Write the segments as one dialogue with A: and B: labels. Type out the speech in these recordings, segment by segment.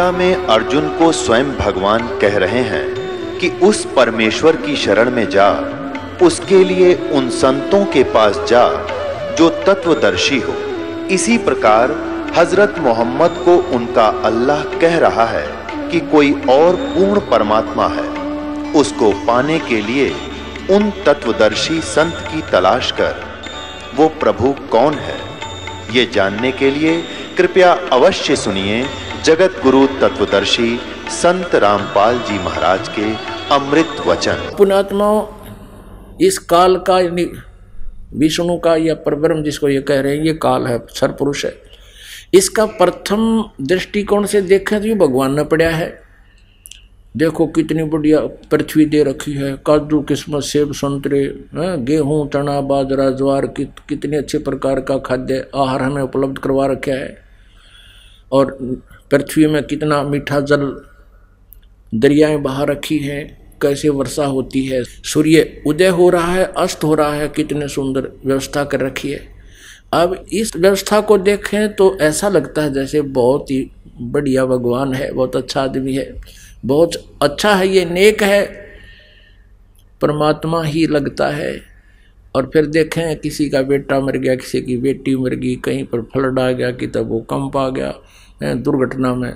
A: गीता में अर्जुन को स्वयं भगवान कह रहे हैं कि उस परमेश्वर की शरण में जा, उसके लिए उन संतों के पास जा, जो तत्वदर्शी हो। इसी प्रकार हज़रत मोहम्मद को उनका अल्लाह कह रहा है कि कोई और पूर्ण परमात्मा है। उसको पाने के लिए उन तत्वदर्शी संत की तलाश कर, वो प्रभु कौन है? ये जानने के लिए कृपया अवश्य सुनिए जगत गुरु तत्वदर्शी संत रामपाल जी महाराज के अमृत वचन।
B: पुणात्माओं इस काल का विष्णु का या परब्रह्म जिसको ये कह रहे हैं, ये काल है सरपुरुष है। इसका प्रथम दृष्टिकोण से देखें तो ये भगवान ने पड़ा है। देखो कितनी बढ़िया पृथ्वी दे रखी है, काजू, किस्मत, सेब, संतरे गेहूँ, चना, बाजरा, ज्वार, कित, कितने अच्छे प्रकार का खाद्य आहार हमें उपलब्ध करवा रखा है। और पृथ्वी में कितना मीठा जल दरियाएँ बहा रखी हैं, कैसे वर्षा होती है। सूर्य उदय हो रहा है, अस्त हो रहा है, कितने सुंदर व्यवस्था कर रखी है। अब इस व्यवस्था को देखें तो ऐसा लगता है जैसे बहुत ही बढ़िया भगवान है, बहुत अच्छा आदमी है। बहुत अच्छा है, ये नेक है, परमात्मा ही लगता है। और फिर देखें किसी का बेटा मर गया, किसी की बेटी मर गई, कहीं पर फ्लड आ गया कि तब वो कंप आ गया दुर्घटना में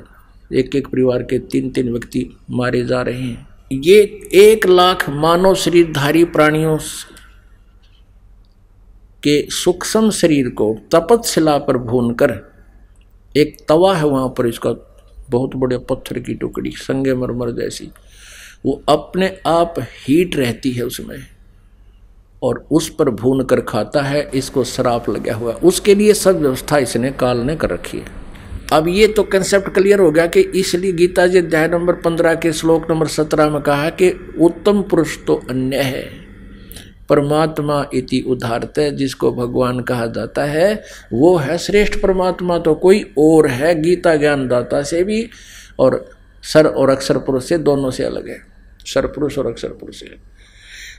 B: एक एक परिवार के तीन तीन व्यक्ति मारे जा रहे हैं। ये एक लाख मानव शरीरधारी प्राणियों के सूक्ष्म शरीर को तपत तपतशिला पर भून कर एक तवा है वहाँ पर, इसका बहुत बड़े पत्थर की टुकड़ी संगे मरमर जैसी, वो अपने आप हीट रहती है उसमें। और उस पर भून कर खाता है, इसको शराप लगा हुआ है। उसके लिए सब व्यवस्था इसने काल ने कर रखी है। अब ये तो कंसेप्ट क्लियर हो गया कि इसलिए गीता जी अध्याय नंबर पंद्रह के श्लोक नंबर सत्रह में कहा कि उत्तम पुरुष तो अन्य है। परमात्मा इति उदारत, जिसको भगवान कहा जाता है, वो है श्रेष्ठ परमात्मा तो कोई और है। गीता ज्ञान दाता से भी और सर और अक्षर पुरुष से दोनों से अलग है। सर पुरुष और अक्षर पुरुष से।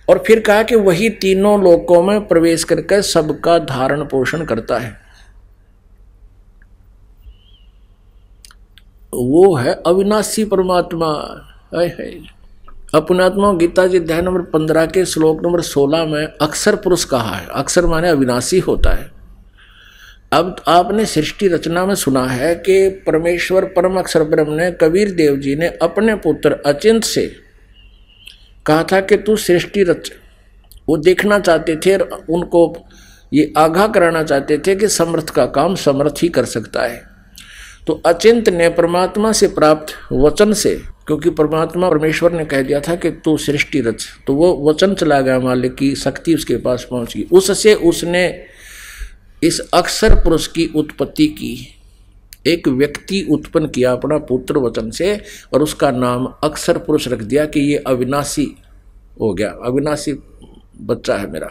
B: और फिर कहा कि वही तीनों लोकों में प्रवेश करके सबका धारण पोषण करता है। वो है अविनाशी परमात्मा। है, है। अपनात्मा गीता जी अध्याय नंबर पंद्रह के श्लोक नंबर सोलह में अक्षर पुरुष कहा है। अक्षर माने अविनाशी होता है। अब आपने सृष्टि रचना में सुना है कि परमेश्वर परम अक्षर ब्रह्म ने कबीर देव जी ने अपने पुत्र अचिंत से कहा था कि तू सृष्टि रच। वो देखना चाहते थे और उनको ये आगाह कराना चाहते थे कि समर्थ का काम समर्थ ही कर सकता है। तो अचिंत ने परमात्मा से प्राप्त वचन से, क्योंकि परमात्मा परमेश्वर ने कह दिया था कि तू सृष्टि रच। तो वो वचन चला गया मालिक की, शक्ति उसके पास पहुँच गई। उससे उसने इस अक्षर पुरुष की उत्पत्ति की। एक व्यक्ति उत्पन्न किया अपना पुत्र वचन से और उसका नाम अक्षर पुरुष रख दिया कि ये अविनाशी हो गया। अविनाशी बच्चा है मेरा।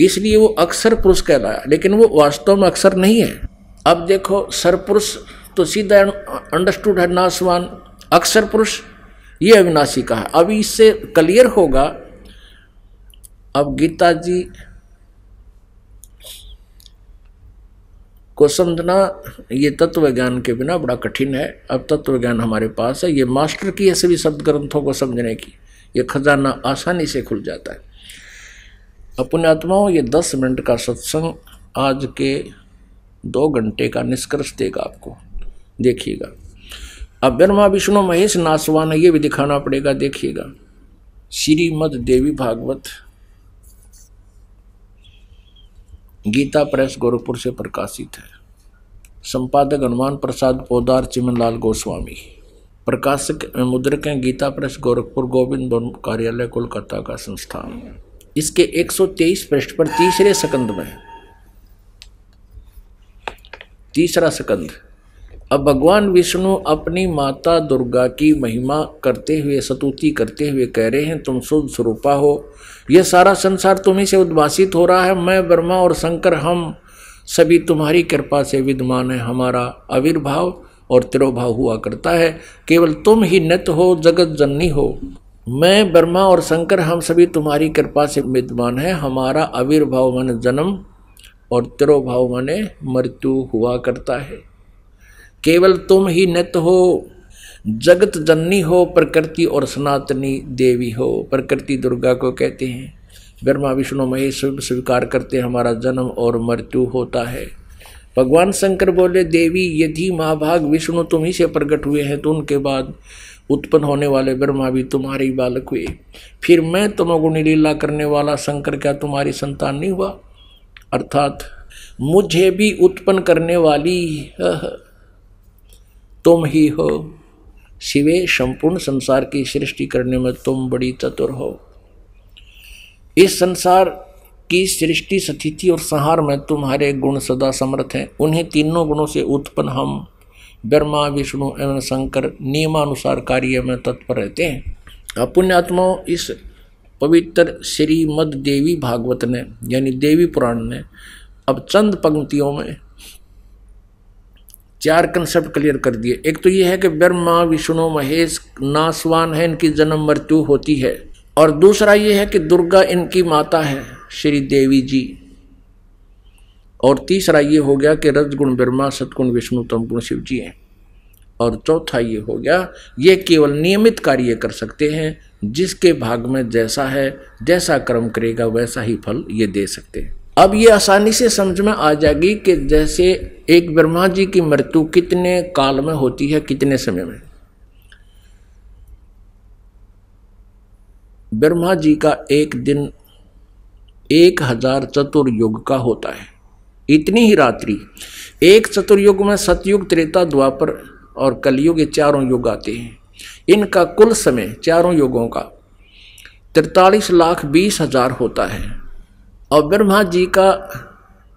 B: इसलिए वो अक्षर पुरुष कहलाया, लेकिन वो वास्तव में अक्षर नहीं है। अब देखो सरपुरुष तो सीधा अंडरस्टूड है, नासवान। अक्षर पुरुष, ये अविनाशी का है। अब इससे क्लियर होगा, अब गीता जी को समझना ये तत्व ज्ञान के बिना बड़ा कठिन है। अब तत्व ज्ञान हमारे पास है। ये मास्टर की है सभी शब्द ग्रंथों को समझने की। ये खजाना आसानी से खुल जाता है। अपने आत्माओं ये दस मिनट का सत्संग आज के दो घंटे का निष्कर्ष देगा आपको। देखिएगा। अब ब्रह्मा, विष्णु, महेश, नासवान है ये भी दिखाना पड़ेगा। देखिएगा। श्रीमद देवी भागवत गीता प्रेस गोरखपुर से प्रकाशित है। संपादक हनुमान प्रसाद पोदार, चिमनलाल गोस्वामी। प्रकाशक मुद्रक हैं गीता प्रेस गोरखपुर गोविंद कार्यालय, कोलकाता का संस्थान। इसके 123 पृष्ठ पर तीसरे सकंद में। तीसरा सकंद अब भगवान विष्णु अपनी माता दुर्गा की महिमा करते हुए, सतुति करते हुए कह रहे हैं, तुम शुद्ध स्वरूपा हो। यह सारा संसार तुम्ही से उद्भासित हो रहा है। मैं, ब्रह्मा और शंकर, हम सभी तुम्हारी कृपा से विद्यमान है। हमारा आविर्भाव और तिरोभाव हुआ करता है। केवल तुम ही नित हो, जगत जननी हो। मैं, ब्रह्मा और शंकर, हम सभी तुम्हारी कृपा से विद्यमान है। हमारा आविर्भाव मन जन्म और तिरोभाव माने मृत्यु हुआ करता है। केवल तुम ही नित हो। जगत जननी हो, प्रकृति और सनातनी देवी हो। प्रकृति दुर्गा को कहते हैं। ब्रह्मा, विष्णु, महेश स्वीकार करते हमारा जन्म और मृत्यु होता है। भगवान शंकर बोले, देवी, यदि महाभाग विष्णु तुम ही से प्रकट हुए हैं तो उनके बाद उत्पन्न होने वाले ब्रह्मा भी तुम्हारे ही बालक हुए। फिर मैं तमोगुणी लीला करने वाला शंकर, क्या तुम्हारी संतान नहीं हुआ? अर्थात मुझे भी उत्पन्न करने वाली तुम ही हो। शिवे संपूर्ण संसार की सृष्टि करने में तुम बड़ी चतुर हो। इस संसार की सृष्टि स्थिति और संहार में तुम्हारे गुण सदा समर्थ हैं। उन्हीं तीनों गुणों से उत्पन्न हम ब्रह्मा, विष्णु एवं शंकर नियमानुसार कार्य में तत्पर रहते हैं। पुण्यात्मा इस पवित्र श्रीमद देवी भागवत ने, यानी देवी पुराण ने, अब चंद पंक्तियों में चार कंसेप्ट क्लियर कर दिए। एक तो ये है कि ब्रह्मा, विष्णु, महेश, नासवान है, इनकी जन्म मृत्यु होती है। और दूसरा ये है कि दुर्गा इनकी माता है, श्री देवी जी। और तीसरा ये हो गया कि रजगुण ब्रह्मा, सतगुण विष्णु, तमगुण शिव जी हैं। और चौथा ये हो गया, ये केवल नियमित कार्य कर सकते हैं, जिसके भाग में जैसा है, जैसा कर्म करेगा, वैसा ही फल ये दे सकते हैं। अब ये आसानी से समझ में आ जाएगी कि जैसे एक ब्रह्मा जी की मृत्यु कितने काल में होती है, कितने समय में। ब्रह्मा जी का एक दिन एक हज़ार चतुर्युग का होता है। इतनी ही रात्रि, एक चतुर्युग में सतयुग, त्रेता, द्वापर और कलयुग ये चारों युग आते हैं। इनका कुल समय चारों युगों का तिरतालीस लाख बीस हज़ार होता है। और ब्रह्मा जी का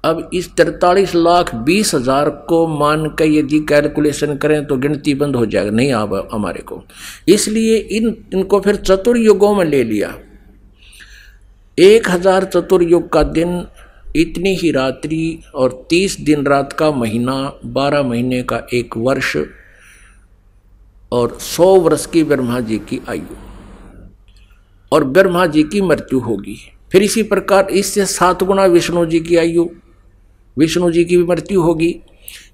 B: अब इस तिरतालीस लाख बीस हज़ार को मान कर यदि कैलकुलेशन करें तो गिनती बंद हो जाएगा, नहीं आ हमारे को। इसलिए इन, इनको फिर चतुर्युगों में ले लिया। एक हज़ार चतुर्युग का दिन, इतनी ही रात्रि और तीस दिन रात का महीना, बारह महीने का एक वर्ष और सौ वर्ष की ब्रह्मा जी की आयु। और ब्रह्मा जी की मृत्यु होगी। फिर इसी प्रकार इससे सात गुना विष्णु जी की आयु, विष्णु जी की भी मृत्यु होगी।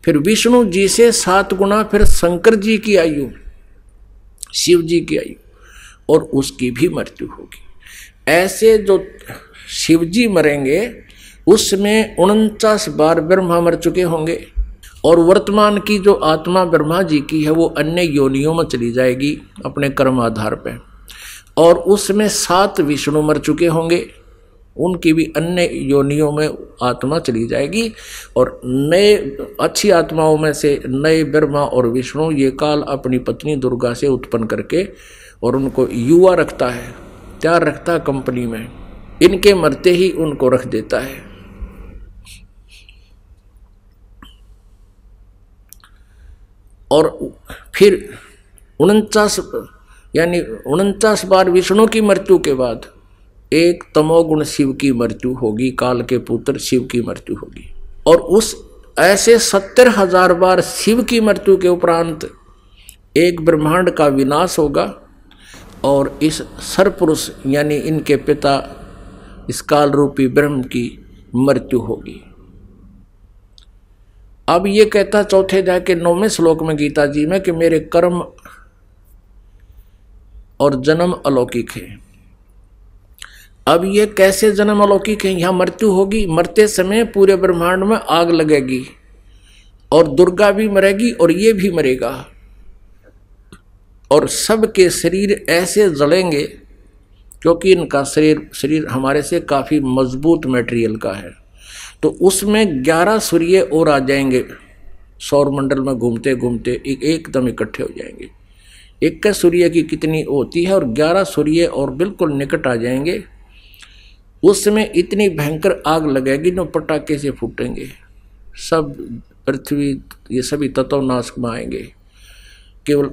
B: फिर विष्णु जी से सात गुना फिर शंकर जी की आयु, शिव जी की आयु, और उसकी भी मृत्यु होगी। ऐसे जो शिव जी मरेंगे, उसमें उनचास बार ब्रह्मा मर चुके होंगे, और वर्तमान की जो आत्मा ब्रह्मा जी की है, वो अन्य योनियों में चली जाएगी अपने कर्म आधार पर और उसमें सात विष्णु मर चुके होंगे उनकी भी अन्य योनियों में आत्मा चली जाएगी और नए, अच्छी आत्माओं में से नए ब्रह्मा और विष्णु, ये काल अपनी पत्नी दुर्गा से उत्पन्न करके और उनको युवा रखता है तैयार रखता है कंपनी में। इनके मरते ही उनको रख देता है। और फिर उनचास, यानी उनचास बार विष्णु की मृत्यु के बाद एक तमोगुण शिव की मृत्यु होगी, काल के पुत्र शिव की मृत्यु होगी। और उस ऐसे सत्तर हज़ार बार शिव की मृत्यु के उपरांत एक ब्रह्मांड का विनाश होगा और इस सरपुरुष यानी इनके पिता, इस काल रूपी ब्रह्म की मृत्यु होगी। अब ये कहता चौथे अध्याय के नौवें श्लोक में गीता जी में कि मेरे कर्म और जन्म अलौकिक है। अब ये कैसे जन्म अलौकिक है? यहाँ मृत्यु होगी। मरते समय पूरे ब्रह्मांड में आग लगेगी और दुर्गा भी मरेगी और ये भी मरेगा। और सबके शरीर ऐसे जलेंगे क्योंकि इनका शरीर शरीर हमारे से काफ़ी मज़बूत मटेरियल का है। तो उसमें ग्यारह सूर्य और आ जाएँगे। सौर मंडल में घूमते घूमते एक, एकदम इकट्ठे हो जाएँगे। एक सूर्य की कितनी होती है और ग्यारह सूर्य और बिल्कुल निकट आ जाएँगे। उस समय इतनी भयंकर आग लगेगी न पटाखे से फूटेंगे। सब पृथ्वी, ये सभी तत्व नाश में आएँगे केवल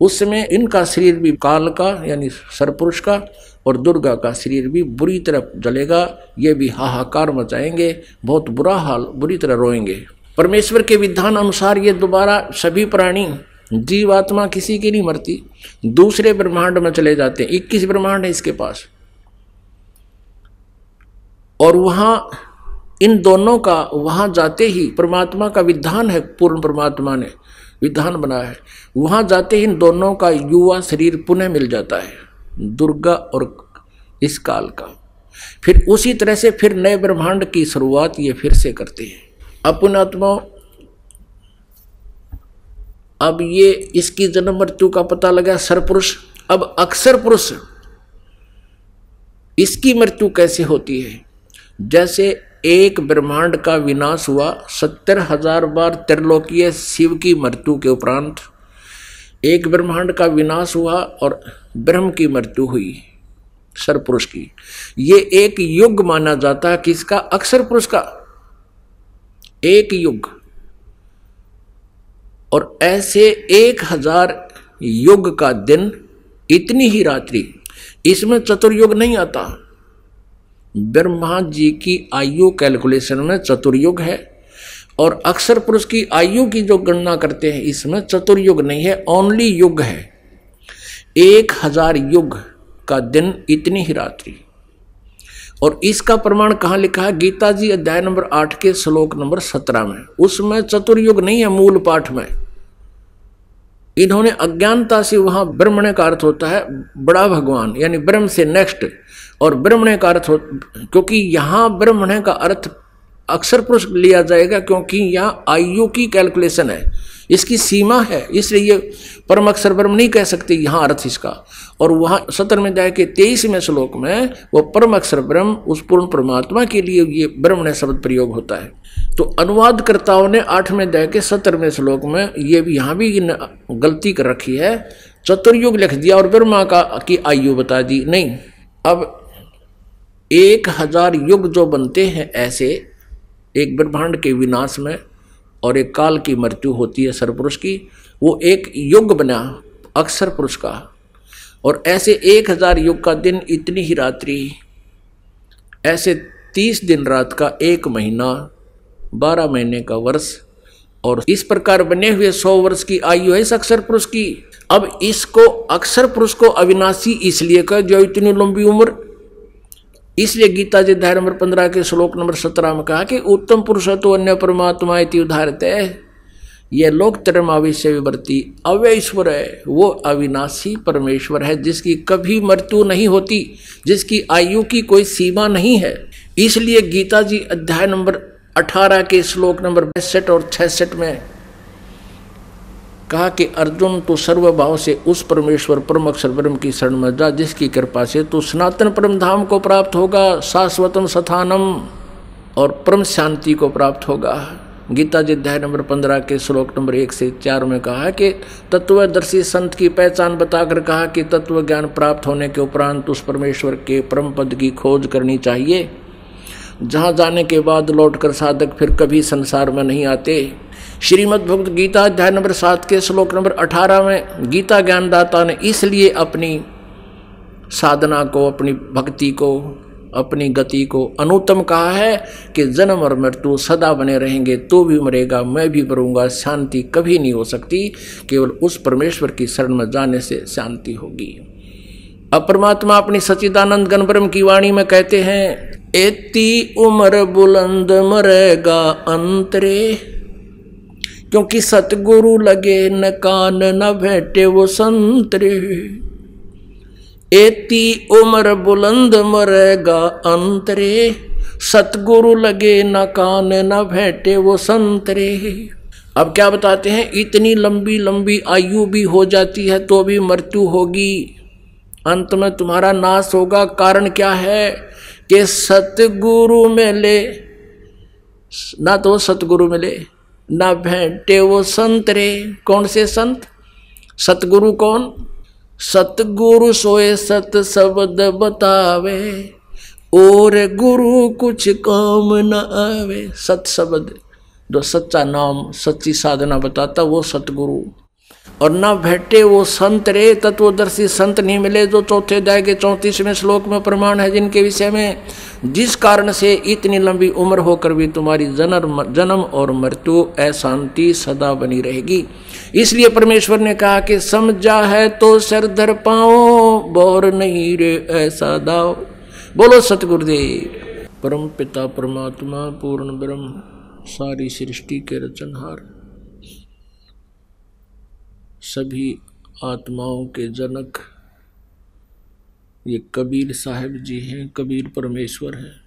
B: उस समय इनका शरीर भी काल का, यानी सरपुरुष का और दुर्गा का शरीर भी बुरी तरह जलेगा, ये भी हाहाकार मचाएँगे, बहुत बुरा हाल, बुरी तरह रोएँगे। परमेश्वर के विधान अनुसार ये दोबारा सभी प्राणी जीवात्मा किसी की नहीं मरती, दूसरे ब्रह्मांड में चले जाते हैं, इक्कीस ब्रह्मांड है इसके पास। और वहाँ, इन दोनों का, वहाँ जाते ही परमात्मा का विधान है, पूर्ण परमात्मा ने विधान बनाया है। वहाँ जाते ही इन दोनों का युवा शरीर पुनः मिल जाता है, दुर्गा और इस काल का। फिर उसी तरह से फिर नए ब्रह्मांड की शुरुआत ये फिर से करते हैं। अपुणात्मा अब ये इसकी जन्म मृत्यु का पता लगा सरपुरुष अब अक्सर पुरुष, इसकी मृत्यु कैसे होती है? जैसे एक ब्रह्मांड का विनाश हुआ, सत्तर हज़ार बार त्रिलोकीय शिव की मृत्यु के उपरांत एक ब्रह्मांड का विनाश हुआ और ब्रह्म की मृत्यु हुई सरपुरुष की। ये एक युग माना जाता है, किसका? अक्षर पुरुष का। एक युग। और ऐसे एक हज़ार युग का दिन इतनी ही रात्रि, इसमें चतुर्युग नहीं आता। ब्रह्मा जी की आयु कैलकुलेशन में चतुर्युग है और अक्षर पुरुष की आयु की जो गणना करते हैं, इसमें चतुर्युग नहीं है ओनली युग है। एक हज़ार युग का दिन इतनी ही रात्रि। और इसका प्रमाण कहाँ लिखा है? गीता जी अध्याय नंबर आठ के श्लोक नंबर सत्रह में। उसमें चतुर्युग नहीं है, मूल पाठ में। इन्होंने अज्ञानता से वहाँ ब्रह्मण का अर्थ होता है बड़ा भगवान, यानी ब्रह्म से नेक्स्ट और ब्रह्मण्य का अर्थ हो क्योंकि यहाँ ब्रह्मण्य का अर्थ अक्सर पुरुष लिया जाएगा क्योंकि यहाँ आयु की कैलकुलेशन है। इसकी सीमा है, इसलिए ये परम अक्षर ब्रह्म नहीं कह सकते, यहाँ अर्थ इसका। और वहाँ सत्रहवें अध्याय के तेईसवें श्लोक में वो परम अक्षर ब्रह्म, उस पूर्ण परमात्मा के लिए ये ब्रह्म शब्द प्रयोग होता है। तो अनुवादकर्ताओं ने आठवें अध्याय के सत्रहवें श्लोक में ये भी यहाँ भी गलती कर रखी है। चतुर्युग लिख दिया और ब्रह्मा का की आयु बता दी। नहीं, अब एक हज़ार युग जो बनते हैं, ऐसे एक ब्रह्मांड के विनाश में और एक काल की मृत्यु होती है सरपुरुष की, वो एक युग बना अक्षर पुरुष का। और ऐसे एक हज़ार युग का दिन इतनी ही रात्रि, ऐसे तीस दिन रात का एक महीना, बारह महीने का वर्ष, और इस प्रकार बने हुए सौ वर्ष की आयु है इस अक्षर पुरुष की। अब इसको अक्षर पुरुष को अविनाशी इसलिए कर जो इतनी लंबी उम्र इसलिए गीता जी अध्याय नंबर पंद्रह के श्लोक नंबर सत्रह में कहा कि उत्तम पुरुष तो अन्य परमात्मा इति उदाहरत है। यह लोक तरम आविश्य विवर्ती अवैश्वर है, वो अविनाशी परमेश्वर है, जिसकी कभी मृत्यु नहीं होती, जिसकी आयु की कोई सीमा नहीं है। इसलिए गीता जी अध्याय नंबर अठारह के श्लोक नंबर बैसठ और छसठ में कहा कि अर्जुन तो सर्वभाव से उस परमेश्वर, परम अक्षर ब्रह्म की शरण में जा, जिसकी कृपा से तो सनातन परम धाम को प्राप्त होगा शाश्वतम सथानम, और परम शांति को प्राप्त होगा। गीता अध्याय नंबर पंद्रह के श्लोक नंबर एक से चार में कहा कि तत्वदर्शी संत की पहचान बताकर कहा कि तत्व ज्ञान प्राप्त होने के उपरांत उस परमेश्वर के परम पद की खोज करनी चाहिए। जहाँ जाने के बाद लौटकर साधक फिर कभी संसार में नहीं आते। श्रीमद भगवत गीता अध्याय नंबर सात के श्लोक नंबर अठारह में गीता ज्ञानदाता ने इसलिए अपनी साधना को, अपनी भक्ति को, अपनी गति को अनुत्तम कहा है कि जन्म और मृत्यु सदा बने रहेंगे तो भी मरेगा, मैं भी मरूँगा, शांति कभी नहीं हो सकती, केवल उस परमेश्वर की शरण में जाने से शांति होगी। अब परमात्मा अपनी सचिदानंद गणब्रह्म की वाणी में कहते हैं एती उम्र बुलंद मरेगा अंतरे क्योंकि सतगुरु लगे न कान न बैठे वो संतरे एती उम्र बुलंद मरेगा अंतरे सतगुरु लगे न कान न भेटे वो संतरे अब क्या बताते हैं, इतनी लंबी लंबी आयु भी हो जाती है तो भी मृत्यु होगी। अंत में तुम्हारा नाश होगा। कारण क्या है कि सतगुरु मिले। ना तो सतगुरु मिले। ना भेंटे वो संत रे। कौन से संत? सतगुरु कौन? सतगुरु सोए सत शब्द बतावे, और गुरु कुछ काम न आवे। सत शब्द। जो सच्चा नाम, सच्ची साधना बताता वो सतगुरु। और न भेटे वो संत रे, तत्वदर्शी संत नहीं मिले जो चौथे अध्याय के चौंतीसवें श्लोक में प्रमाण है जिनके विषय में, जिस कारण से इतनी लंबी उम्र होकर भी तुम्हारी जन्म जन्म और मृत्यु अशांति सदा बनी रहेगी। इसलिए परमेश्वर ने कहा कि समझा है तो सर धर पाओ, बोर नहीं रे, ऐसा दाओ। बोलो सतगुरुदेव। परम पिता, परमात्मा, पूर्ण ब्रह्म, सारी सृष्टि के रचनहार। सभी आत्माओं के जनक। ये कबीर साहब जी हैं, कबीर परमेश्वर हैं।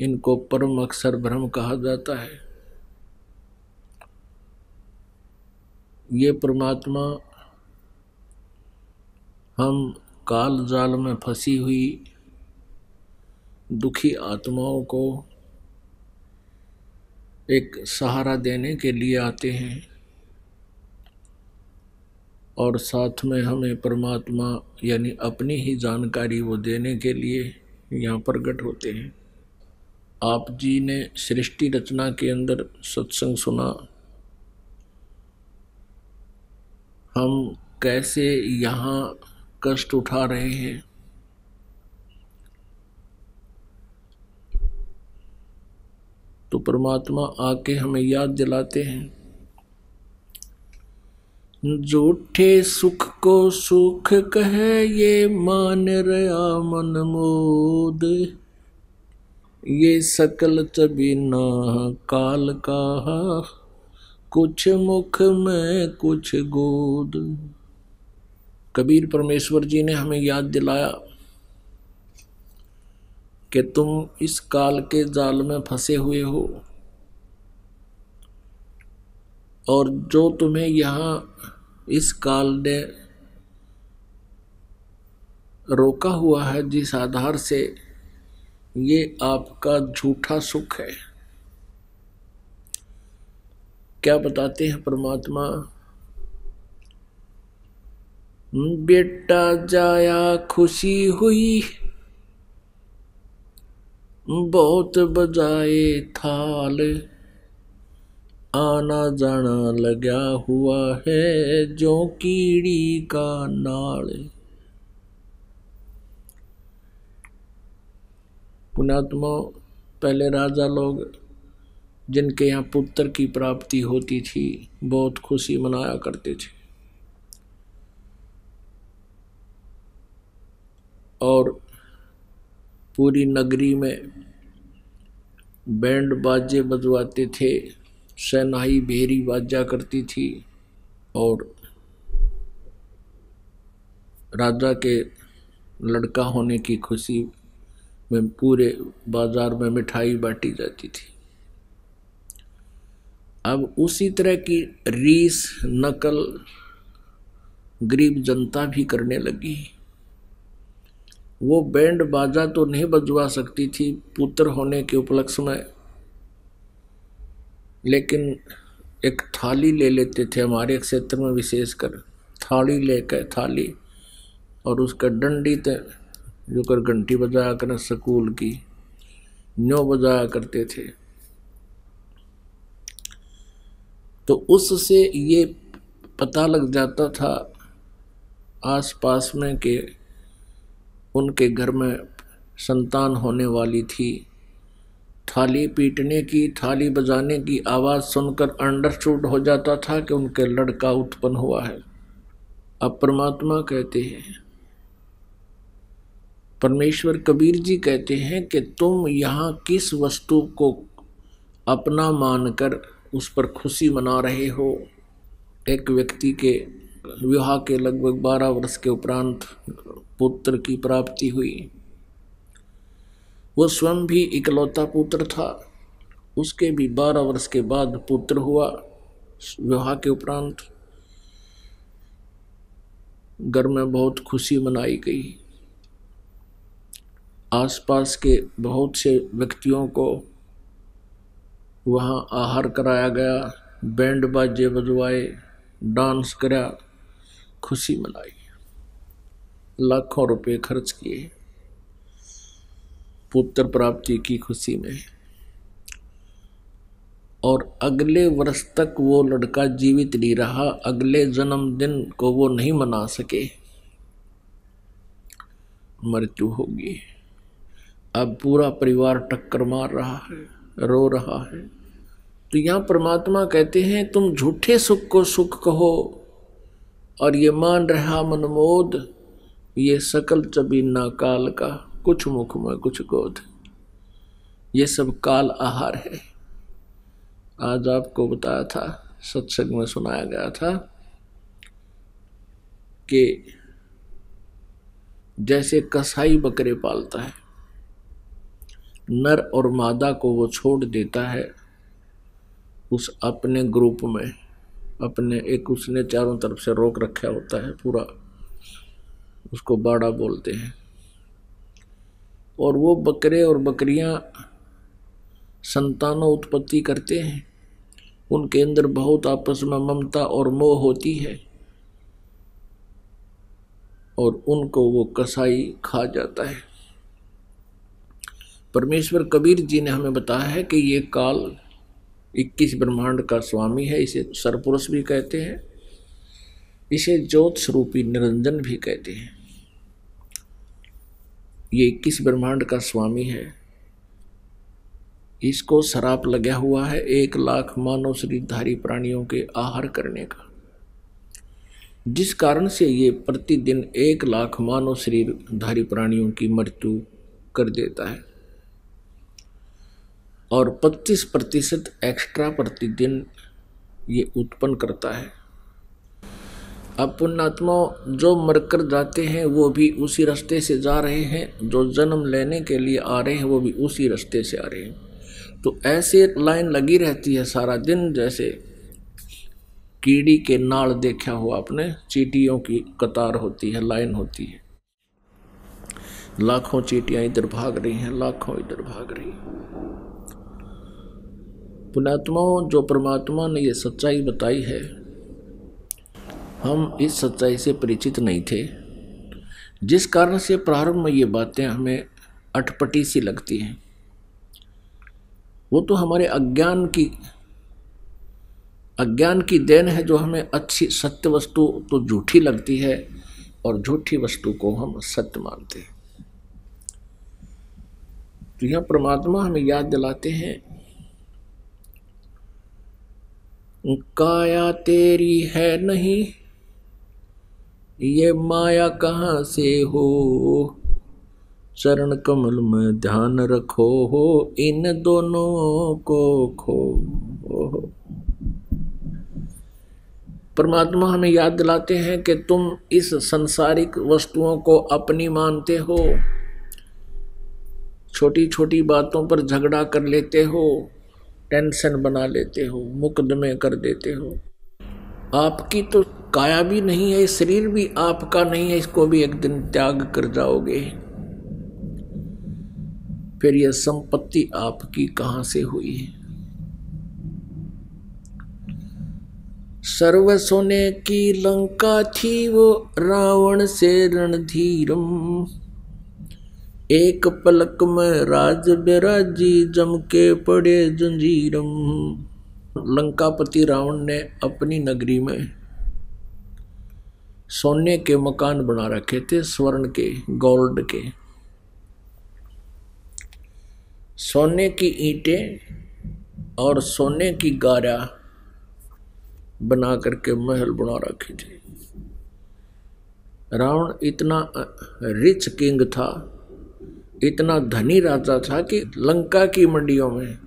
B: इनको परम अक्षर ब्रह्म कहा जाता है। ये परमात्मा हम काल जाल में फंसी हुई दुखी आत्माओं को एक सहारा देने के लिए आते हैं और साथ में हमें परमात्मा यानी अपनी ही जानकारी वो देने के लिए यहाँ प्रकट होते हैं। आप जी ने सृष्टि रचना के अंदर सत्संग सुना। हम कैसे यहाँ कष्ट उठा रहे हैं? तो परमात्मा आके हमें याद दिलाते हैं। झूठे सुख को सुख कहे, ये मान रया मन मोद। ये सकल चबीना काल का कुछ मुख में कुछ गोद। कबीर परमेश्वर जी ने हमें याद दिलाया। कि तुम इस काल के जाल में फंसे हुए हो। और जो तुम्हें यहाँ इस काल ने रोका हुआ है जिस आधार से ये आपका झूठा सुख है। क्या बताते हैं परमात्मा? बेटा जाया खुशी हुई। बहुत बजाए थाल। आना जाना लगा हुआ है जो कीड़ी का नाल। पुणात्मा पहले राजा लोग, जिनके यहाँ पुत्र की प्राप्ति होती थी, बहुत खुशी मनाया करते थे। और पूरी नगरी में बैंड बाजे बजवाते थे, शहनाई भेरी बाजा करती थी और राजा के लड़का होने की खुशी में पूरे बाज़ार में मिठाई बांटी जाती थी। अब उसी तरह की रीस, नकल गरीब जनता भी करने लगी। वो बैंड बाजा तो नहीं बजवा सकती थी पुत्र होने के उपलक्ष्य में। लेकिन एक थाली ले लेते थे हमारे क्षेत्र में विशेषकर। थाली लेकर थाली और उसका डंडी ते जो कर घंटी बजाया कर स्कूल की, न्यो बजाया करते थे। तो उससे ये पता लग जाता था आसपास में कि उनके घर में संतान होने वाली थी। थाली पीटने की, थाली बजाने की आवाज़ सुनकर अंडरस्टूड हो जाता था कि उनके लड़का उत्पन्न हुआ है। अब परमात्मा कहते हैं, परमेश्वर कबीर जी कहते हैं कि तुम यहाँ किस वस्तु को अपना मानकर उस पर खुशी मना रहे हो? एक व्यक्ति के, विवाह के लगभग बारह वर्ष के उपरांत पुत्र की प्राप्ति हुई। वह स्वयं भी इकलौता पुत्र था। उसके भी बारह वर्ष के बाद पुत्र हुआ, विवाह के उपरांत। घर में बहुत खुशी मनाई गई। आसपास के बहुत से व्यक्तियों को वहाँ आहार कराया गया, बैंड बाजे बजवाए, डांस करा खुशी मनाई। लाखों रुपए खर्च किए पुत्र प्राप्ति की खुशी में। और अगले वर्ष तक वो लड़का जीवित नहीं रहा, अगले जन्मदिन को वो नहीं मना सके। मृत्यु होगी। अब पूरा परिवार टक्कर मार रहा है, रो रहा है। तो यहाँ परमात्मा कहते हैं, तुम झूठे सुख को सुख कहो, और ये मान रहा मनमोद ये सकल चबीना काल का कुछ मुख में कुछ गोद ये सब काल आहार है। आज आपको बताया था, सत्संग में सुनाया गया था कि जैसे कसाई बकरे पालता है, नर और मादा को वो छोड़ देता है, उस अपने ग्रुप में, अपने एक उसने चारों तरफ़ से रोक रखा होता है पूरा। उसको बाड़ा बोलते हैं। और वो बकरे और बकरियाँ संतानों उत्पत्ति करते हैं। उनके अंदर बहुत आपस में ममता और मोह होती है। और उनको वो कसाई खा जाता है। परमेश्वर कबीर जी ने हमें बताया है कि ये काल 21 ब्रह्मांड का स्वामी है, इसे सरपुरुष भी कहते हैं, इसे ज्योत स्वरूपी निरंजन भी कहते हैं। ये 21 ब्रह्मांड का स्वामी है। इसको शराप लगा हुआ है एक लाख मानव शरीरधारी प्राणियों के आहार करने का। जिस कारण से ये प्रतिदिन एक लाख मानव शरीरधारी प्राणियों की मृत्यु कर देता है। और 25 प्रतिशत एक्स्ट्रा प्रतिदिन ये उत्पन्न करता है। अब पुण्यात्मा जो मरकर जाते हैं, वो भी उसी रास्ते से जा रहे हैं। जो जन्म लेने के लिए आ रहे हैं, वो भी उसी रास्ते से आ रहे हैं। तो ऐसे लाइन लगी रहती है सारा दिन, जैसे कीड़ी के नाल देखा हुआ आपने, चीटियों की कतार होती है, लाइन होती है। लाखों चीटियाँ इधर भाग रही हैं, लाखों इधर भाग रही पुणात्माओं जो परमात्मा ने ये सच्चाई बताई है हम इस सच्चाई से परिचित नहीं थे। जिस कारण से प्रारंभ में ये बातें हमें अटपटी सी लगती हैं। वो तो हमारे अज्ञान की अज्ञान की देन है जो हमें अच्छी सत्य वस्तु तो झूठी लगती है और झूठी वस्तु को हम सत्य मानते हैं। तो यह परमात्मा हमें याद दिलाते हैं, काया तेरी है नहीं ये माया कहाँ से हो? चरण कमल में ध्यान रखो हो, इन दोनों को खो परमात्मा हमें याद दिलाते हैं कि तुम इस संसारिक वस्तुओं को अपनी मानते हो। छोटी छोटी बातों पर झगड़ा कर लेते हो, टेंशन बना लेते हो, मुकदमे कर देते हो। आपकी तो काया भी नहीं है, शरीर भी आपका नहीं है, इसको भी एक दिन त्याग कर जाओगे। फिर यह संपत्ति आपकी कहाँ से हुई? है सर्व सोने की लंका थी वो रावण से रणधीरम। एक पलक में राज बिराजी जम के पड़े जंजीरम। लंकापति रावण ने अपनी नगरी में सोने के मकान बना रखे थे, स्वर्ण के, गोल्ड के। सोने की ईंटें और सोने की गारा बना करके महल बना रखे थे। रावण इतना रिच किंग था, इतना धनी राजा था कि लंका की मंडियों में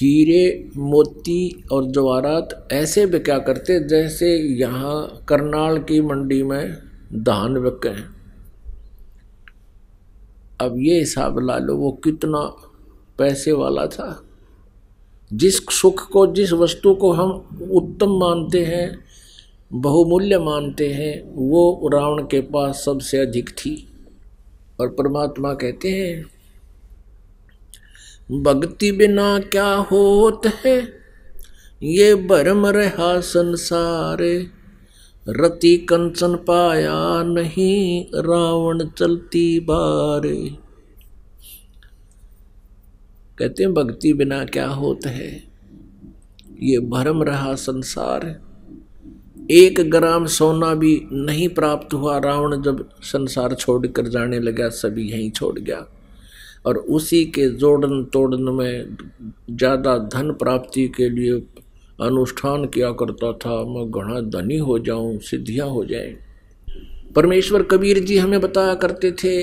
B: हीरे, मोती और जवाहरात ऐसे बिका करते जैसे यहाँ करनाल की मंडी में धान बिके हैं। अब ये हिसाब ला लो, वो कितना पैसे वाला था। जिस सुख को, जिस वस्तु को हम उत्तम मानते हैं, बहुमूल्य मानते हैं, वो रावण के पास सबसे अधिक थी। और परमात्मा कहते हैं भक्ति बिना क्या होत है? ये भरम रहा संसार, रति कंचन पाया नहीं, रावण चलती बारे। कहते हैं, भक्ति बिना क्या होता है? ये भरम रहा संसार एक ग्राम सोना भी नहीं प्राप्त हुआ, रावण जब संसार छोड़कर जाने लगा, सभी यहीं छोड़ गया। और उसी के जोड़न तोड़न में ज़्यादा धन प्राप्ति के लिए अनुष्ठान किया करता था। मैं घना धनी हो जाऊँ, सिद्धियाँ हो जाए। परमेश्वर कबीर जी हमें बताया करते थे,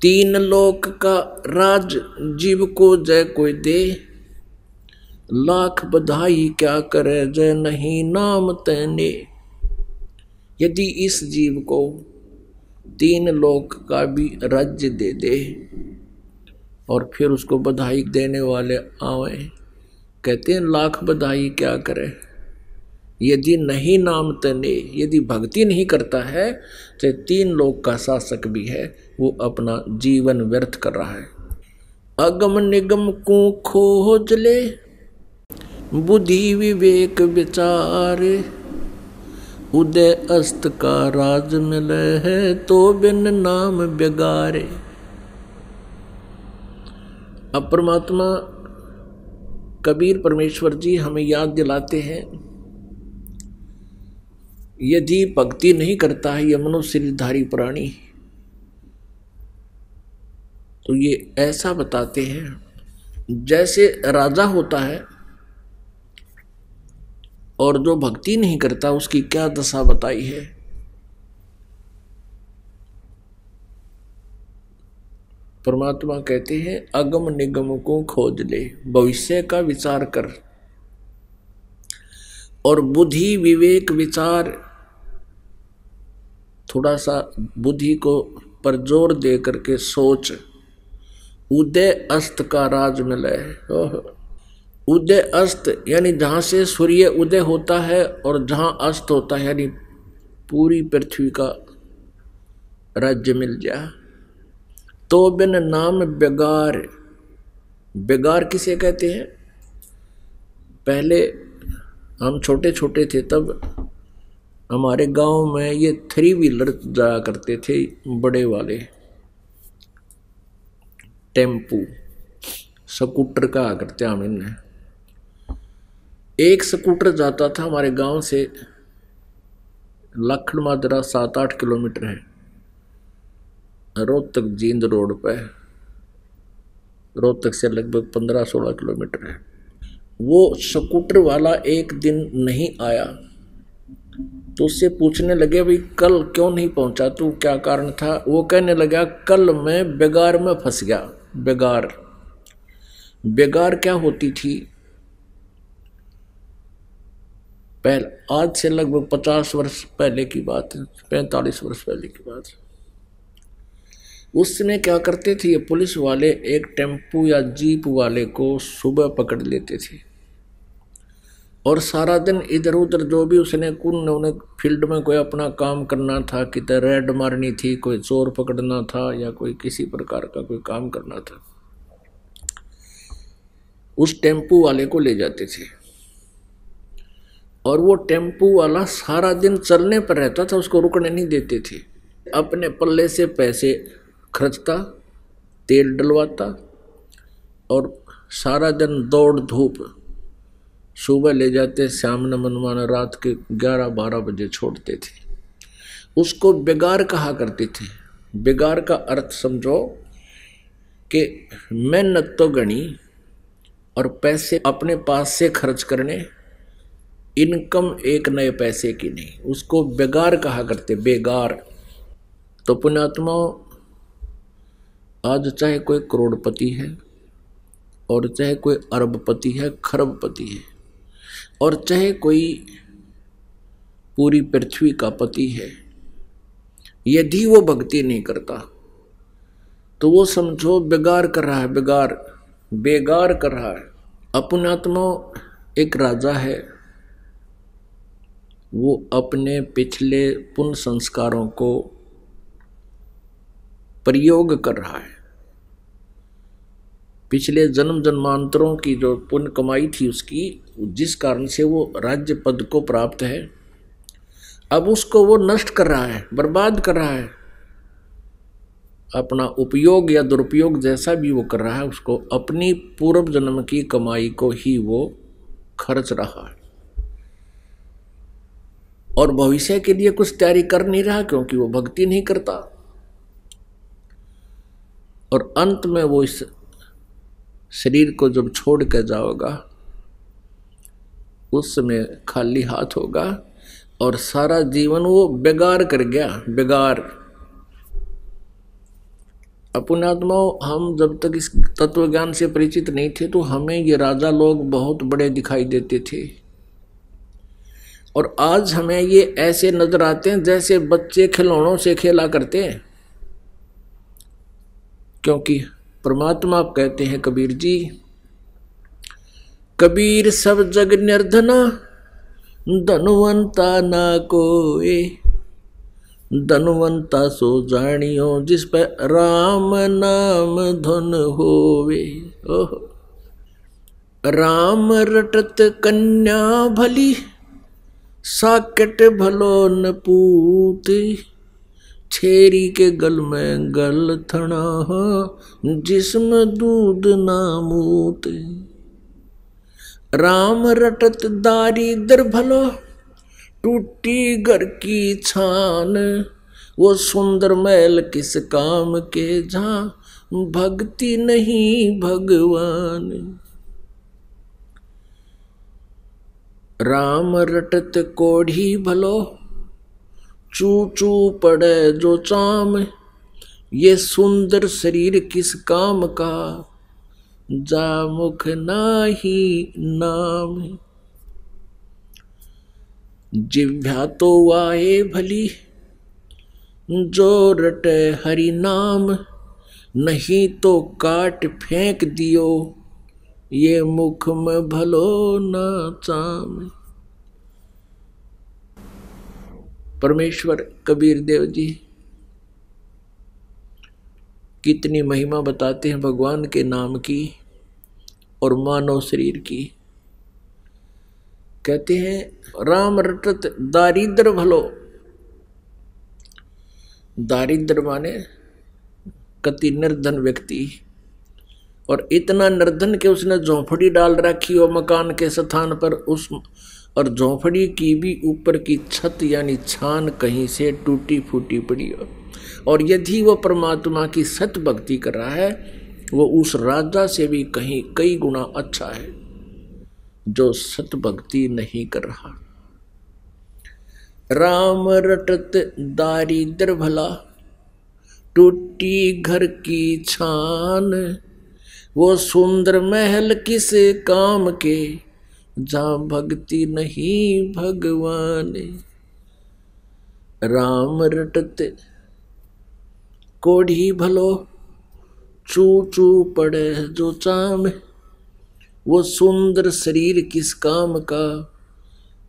B: तीन लोक का राज जीव को जय कोई दे। लाख बधाई क्या करे जय नहीं नाम तैने। यदि इस जीव को तीन लोक का भी राज्य दे दे और फिर उसको बधाई देने वाले आवे। कहते हैं, लाख बधाई क्या करे? यदि नहीं नाम तने यदि भक्ति नहीं करता है तो तीन लोक का शासक भी है, वो अपना जीवन व्यर्थ कर रहा है। अगम निगम को खोज ले, बुद्धि विवेक विचार। उदय अस्त का राज मिल है तो बिन नाम बेगारे। अब परमात्मा कबीर परमेश्वर जी हमें याद दिलाते हैं। यदि भक्ति नहीं करता है, यह मनुष्यधारी प्राणी तो ये ऐसा बताते हैं, जैसे राजा होता है और जो भक्ति नहीं करता, उसकी क्या दशा बताई है? परमात्मा कहते हैं, अगम निगम को खोज ले, भविष्य का विचार कर। और बुद्धि विवेक विचार थोड़ा सा बुद्धि को पर ज़ोर दे करके सोच, उदय अस्त का राज मिले उदय अस्त, यानी जहाँ से सूर्य उदय होता है और जहाँ अस्त होता है, यानी पूरी पृथ्वी का राज्य मिल जाए। तो बिन नाम बेगार बेगार किसे कहते हैं? पहले हम छोटे छोटे थे, तब हमारे गाँव में ये थ्री व्हीलर जाया करते थे, बड़े वाले। टेंपू, स्कूटर का करते हम इन्हें एक स्कूटर जाता था हमारे गाँव से लखन मादरा सात आठ किलोमीटर है। रोहतक जींद रोड पे रोहतक से लगभग पंद्रह सोलह किलोमीटर है। वो स्कूटर वाला एक दिन नहीं आया तो उससे पूछने लगे भाई कल क्यों नहीं पहुँचा? तू क्या कारण था? वो कहने लगा, कल मैं बेगार में फंस गया। बेगार। बेगार क्या होती थी? पहले, आज से लगभग पचास वर्ष पहले की बात है, पैंतालीस वर्ष पहले की बात है। उस समय क्या करते थे, ये पुलिस वाले एक टेंपू या जीप वाले को सुबह पकड़ लेते थे। और सारा दिन इधर उधर जो भी उसने कुन, उन्हें फ़ील्ड में कोई अपना काम करना था, किधर रेड मारनी थी, कोई चोर पकड़ना था, या कोई किसी प्रकार का कोई काम करना था, उस टेंपू वाले को ले जाते थे। और वो टेंपू वाला सारा दिन चलने पर रहता था, उसको रुकने नहीं देते थे। अपने पल्ले से पैसे खर्चता, तेल डलवाता और सारा दिन दौड़ धूप। सुबह ले जाते श्याम न मनमाना रात के ग्यारह बारह बजे छोड़ते थे। उसको बेगार कहा करते थे। बेगार का अर्थ समझो कि मेहनत तो गणी और पैसे अपने पास से खर्च करने इनकम एक नए पैसे की नहीं, उसको बेगार कहा करते बेगार तो पुण्यात्मा, आज चाहे कोई करोड़पति है, और चाहे कोई अरबपति है, खरबपति है, और चाहे कोई पूरी पृथ्वी का पति है, यदि वो भक्ति नहीं करता तो वो समझो बेगार कर रहा है बेगार बेगार कर रहा है। अपनात्मा एक राजा है। वो अपने पिछले पुण्य संस्कारों को प्रयोग कर रहा है। पिछले जन्म जन्मांतरों की जो पुण्य कमाई थी उसकी, जिस कारण से वो राज्य पद को प्राप्त है, अब उसको वो नष्ट कर रहा है, बर्बाद कर रहा है। अपना उपयोग या दुरुपयोग जैसा भी वो कर रहा है, उसको अपनी पूर्व जन्म की कमाई को ही वो खर्च रहा है। और भविष्य के लिए कुछ तैयारी कर नहीं रहा क्योंकि वो भक्ति नहीं करता। और अंत में वो इस शरीर को जब छोड़ कर जाओगा, उस समय खाली हाथ होगा और सारा जीवन वो बेगार कर गया, बेगार। अपुणात्मा हम जब तक इस तत्व ज्ञान से परिचित नहीं थे तो हमें ये राजा लोग बहुत बड़े दिखाई देते थे। और आज हमें ये ऐसे नज़र आते हैं जैसे बच्चे खिलौनों से खेला करते हैं। क्योंकि परमात्मा आप कहते हैं, कबीर जी, कबीर सब जग निर्धना, धनवंता ना कोए, धनवंता सो जानियो जिस पर राम नाम धन होवे। ओह। राम रटत कन्या भली साकेट भलो न पूत, छेरी के गल में गल थना जिसम दूध ना नामूत राम रटत दारी दर भलो, टूटी घर की छान, वो सुंदर मैल किस काम के जहाँ भक्ति नहीं भगवान। राम रटत कोढ़ी भलो। चू चू पड़े जो चाम। ये सुंदर शरीर किस काम का? जा मुख नाही नाम। जिभ्या तो आए भली। जो रटे हरि नाम। नहीं तो काट फेंक दियो। ये मुख में भलो न चाम। परमेश्वर कबीर देव जी, कितनी महिमा बताते हैं भगवान के नाम की और मानव शरीर की। कहते हैं, राम रटत दारिद्र भलो। दारिद्र माने कति निर्धन व्यक्ति। और इतना निर्धन के उसने झोंपड़ी डाल रखी हो मकान के स्थान पर उस, और झोंपड़ी की भी ऊपर की छत यानी छान कहीं से टूटी फूटी पड़ी। हो और यदि वो परमात्मा की सत भक्ति कर रहा है, वो उस राजा से भी कहीं, कई गुना अच्छा है, जो सत भक्ति नहीं कर रहा। राम रटत दारिद्र भला, टूटी घर की छान वो सुंदर महल किस काम के? जा भक्ति नहीं भगवान। राम रटते कोढ़ी भलो चू चू पड़े जो चाम। वो सुंदर शरीर किस काम का?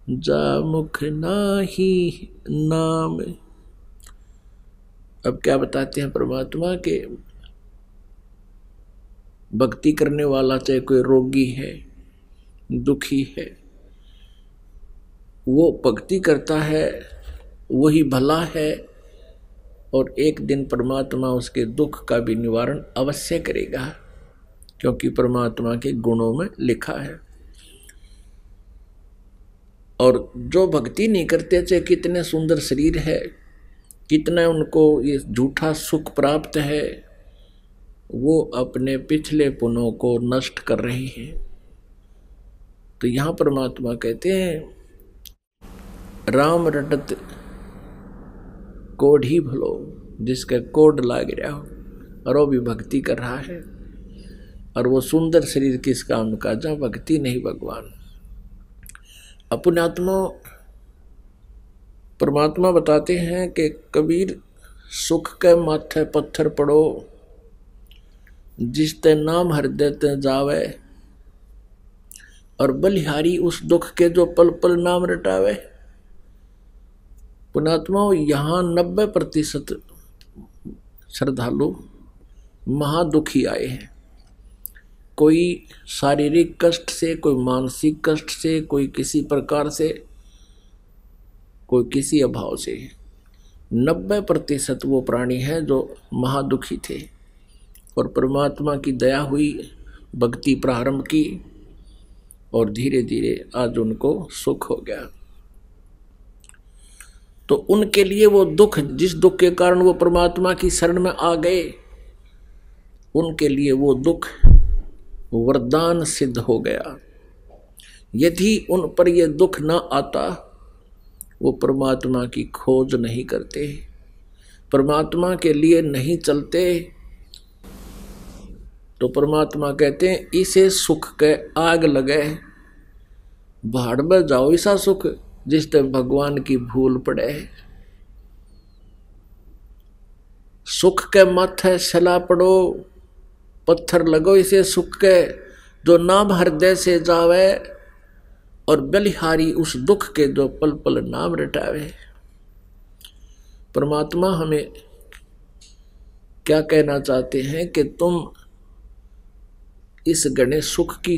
B: जा मुख ना ही नाम। अब क्या बताते हैं परमात्मा के? भक्ति करने वाला, चाहे कोई रोगी है, दुखी है, वो भक्ति करता है, वही भला है और एक दिन परमात्मा उसके दुख का भी निवारण अवश्य करेगा, क्योंकि परमात्मा के गुणों में लिखा है। और जो भक्ति नहीं करते, चाहे कितने सुंदर शरीर है, कितना उनको ये झूठा सुख प्राप्त है वो अपने पिछले पुनों को नष्ट कर रही है। तो यहाँ परमात्मा कहते हैं, राम रटत कोड ही भलो, जिसका कोड लाग रहा हो और वो भी भक्ति कर रहा है। और वो सुंदर शरीर किस काम का जहाँ भक्ति नहीं भगवान। अपने आत्मा, परमात्मा बताते हैं कि कबीर सुख के माथे पत्थर पड़ो जिस ते नाम हृदय ते जावे, और बलिहारी उस दुख के जो पल पल नाम रटावे। पुणात्मा यहाँ नब्बे प्रतिशत श्रद्धालु महादुखी आए हैं। कोई शारीरिक कष्ट से, कोई मानसिक कष्ट से, कोई किसी प्रकार से, कोई किसी अभाव से। नब्बे प्रतिशत वो प्राणी हैं जो महादुखी थे। और परमात्मा की दया हुई, भक्ति प्रारंभ की और धीरे धीरे आज उनको सुख हो गया। तो उनके लिए वो दुख, जिस दुख के कारण वो परमात्मा की शरण में आ गए, उनके लिए वो दुख वरदान सिद्ध हो गया। यदि उन पर यह दुख न आता, वो परमात्मा की खोज नहीं करते, परमात्मा के लिए नहीं चलते तो परमात्मा कहते हैं, इसे सुख के आग लगे। भाड़ में जाओ ऐसा सुख, जिस तरह भगवान की भूल पड़े। सुख के माथे सला पड़ो, पत्थर लगो इसे सुख के, जो नाम हृदय से जावे, और बलिहारी उस दुख के जो पल पल नाम रटावे। परमात्मा हमें क्या कहना चाहते हैं कि तुम इस गणे सुख की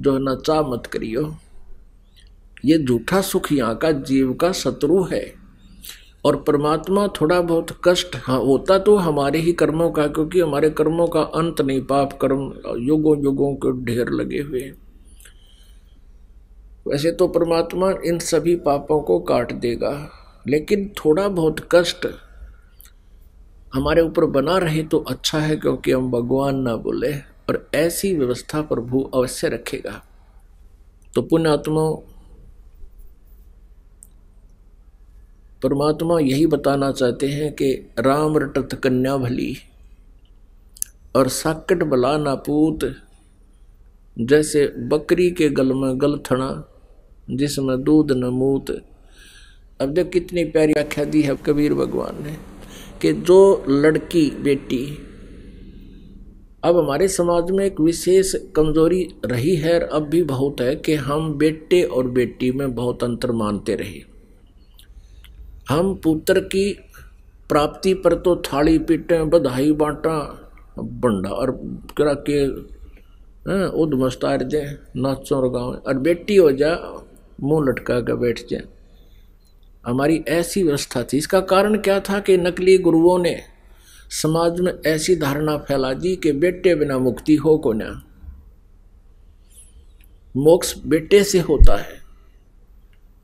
B: जो है ना चाह मत करियो। ये झूठा सुख यहाँ का जीव का शत्रु है। और परमात्मा थोड़ा बहुत कष्ट हाँ होता तो हमारे ही कर्मों का, क्योंकि हमारे कर्मों का अंत नहीं, पाप कर्म, युगों युगों के ढेर लगे हुए हैं। वैसे तो परमात्मा इन सभी पापों को काट देगा, लेकिन थोड़ा बहुत कष्ट हमारे ऊपर बना रहे तो अच्छा है क्योंकि हम भगवान ना बोले और ऐसी व्यवस्था प्रभु अवश्य रखेगा। तो पुण्यात्मा, परमात्मा यही बताना चाहते हैं कि राम रटत कन्या भली और साकट बला नापूत जैसे बकरी के गल में गल थना, जिसमें दूध न मूत। अब देख कितनी प्यारी आख्या दी है कबीर भगवान ने। कि जो लड़की बेटी, अब हमारे समाज में एक विशेष कमज़ोरी रही है और अब भी बहुत है कि हम बेटे और बेटी में बहुत अंतर मानते रहे। हम पुत्र की प्राप्ति पर तो थाली पीटे, बधाई बांटा, बंडा और करा के उद मस्तार जाए, नाचो और गाँव और बेटी हो जा, मुँह लटका कर बैठ जाए। हमारी ऐसी व्यवस्था थी। इसका कारण क्या था कि नकली गुरुओं ने समाज में ऐसी धारणा फैला दी कि बेटे बिना मुक्ति हो को ना। मोक्ष बेटे से होता है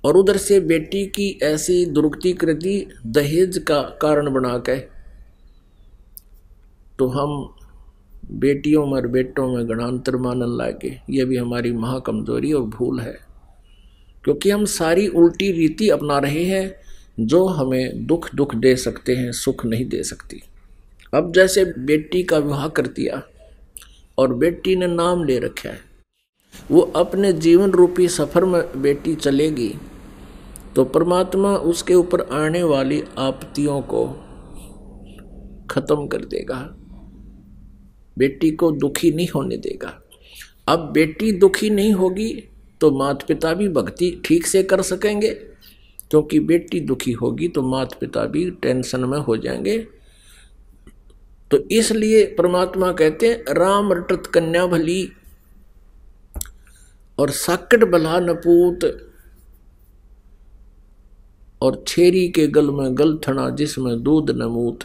B: और उधर से बेटी की ऐसी दुर्गति कृति दहेज का कारण बना के। तो हम बेटियों में और बेटों में गणांतर मानन लागे। ये भी हमारी महाकमजोरी और भूल है। क्योंकि हम सारी उल्टी रीति अपना रहे हैं, जो हमें दुख दुख दे सकते हैं, सुख नहीं दे सकती। अब जैसे बेटी का विवाह कर दिया, और बेटी ने नाम ले रखा है, वो अपने जीवन रूपी सफ़र में बेटी चलेगी तो परमात्मा उसके ऊपर आने वाली आपत्तियों को खत्म कर देगा। बेटी को दुखी नहीं होने देगा। अब बेटी दुखी नहीं होगी तो माता पिता भी भक्ति ठीक से कर सकेंगे। क्योंकि बेटी दुखी होगी तो माता पिता भी टेंशन में हो जाएँगे। तो इसलिए परमात्मा कहते हैं, राम रटत कन्या भली और साकट बला नपूत और छेरी के गल में गल थना जिसमें दूध नमूत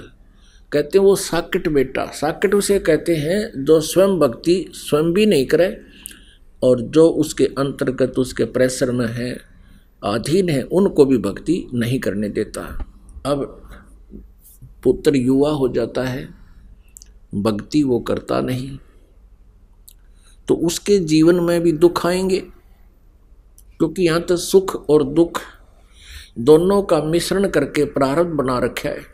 B: कहते हैं वो साकिट बेटा साकिट उसे कहते हैं जो स्वयं भक्ति स्वयं भी नहीं करे और जो उसके अंतर्गत उसके प्रेशर में है, अधीन है, उनको भी भक्ति नहीं करने देता। अब पुत्र युवा हो जाता है, भक्ति वो करता नहीं। तो उसके जीवन में भी दुख आएँगे, क्योंकि यहाँ तो सुख और दुख दोनों का मिश्रण करके प्रारंभ बना रखा है।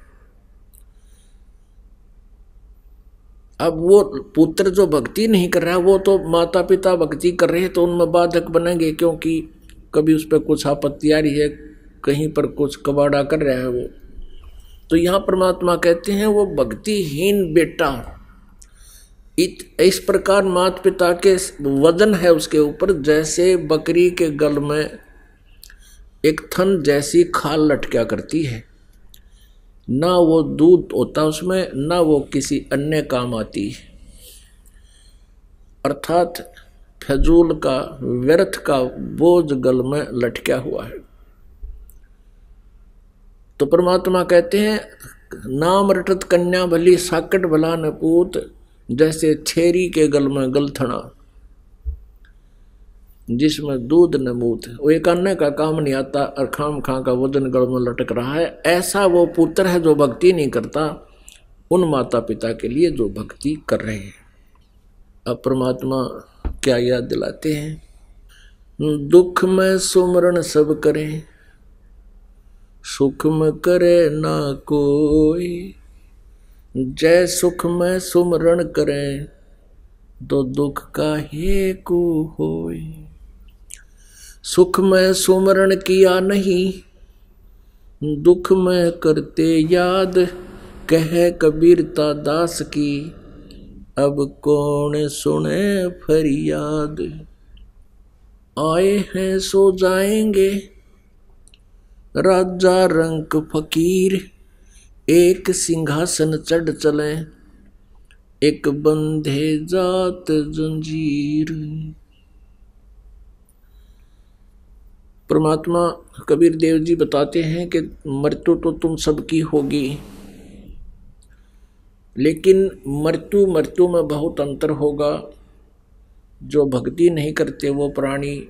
B: अब वो पुत्र जो भक्ति नहीं कर रहा है वो तो माता पिता भक्ति कर रहे हैं तो उनमें बाधक बनेंगे, क्योंकि कभी उस पर कुछ आपत्ति आ रही है, कहीं पर कुछ कबाड़ा कर रहा है वो। तो यहाँ परमात्मा कहते हैं, वो भक्तिहीन बेटा। इत, इस प्रकार माता पिता के वज़न है उसके ऊपर, जैसे बकरी के गल में एक थन जैसी खाल लटक्या करती है। ना वो दूध होता उसमें, ना वो किसी अन्य काम आती। अर्थात फजूल का, व्यर्थ का बोझ गल में लटका हुआ है। तो परमात्मा कहते हैं, नाम रटत कन्या भली साकट भला नपूत, जैसे छेरी के गल में गलथना जिसमें दूध न नमूत वो एक अन्य का काम नहीं आता और खाम खां का वज़न गड़ में लटक रहा है। ऐसा वो पुत्र है जो भक्ति नहीं करता, उन माता पिता के लिए जो भक्ति कर रहे हैं। अब परमात्मा क्या याद दिलाते हैं? दुख में सुमरण सब करें, सुख में करे ना कोई। जय सुख में सुमरण करें तो दुख का हे को होए सुख में सुमरण किया नहीं, दुख में करते याद, कह कबीरता दास की, अब कौन सुने फरियाद। आए हैं सो जाएँगे, राजा रंक फकीर, एक सिंहासन चढ़ चले, एक बंधे जात जंजीर। परमात्मा कबीर देव जी बताते हैं कि मृत्यु तो तुम सबकी होगी। लेकिन मृत्यु मृत्यु में बहुत अंतर होगा। जो भक्ति नहीं करते वो प्राणी,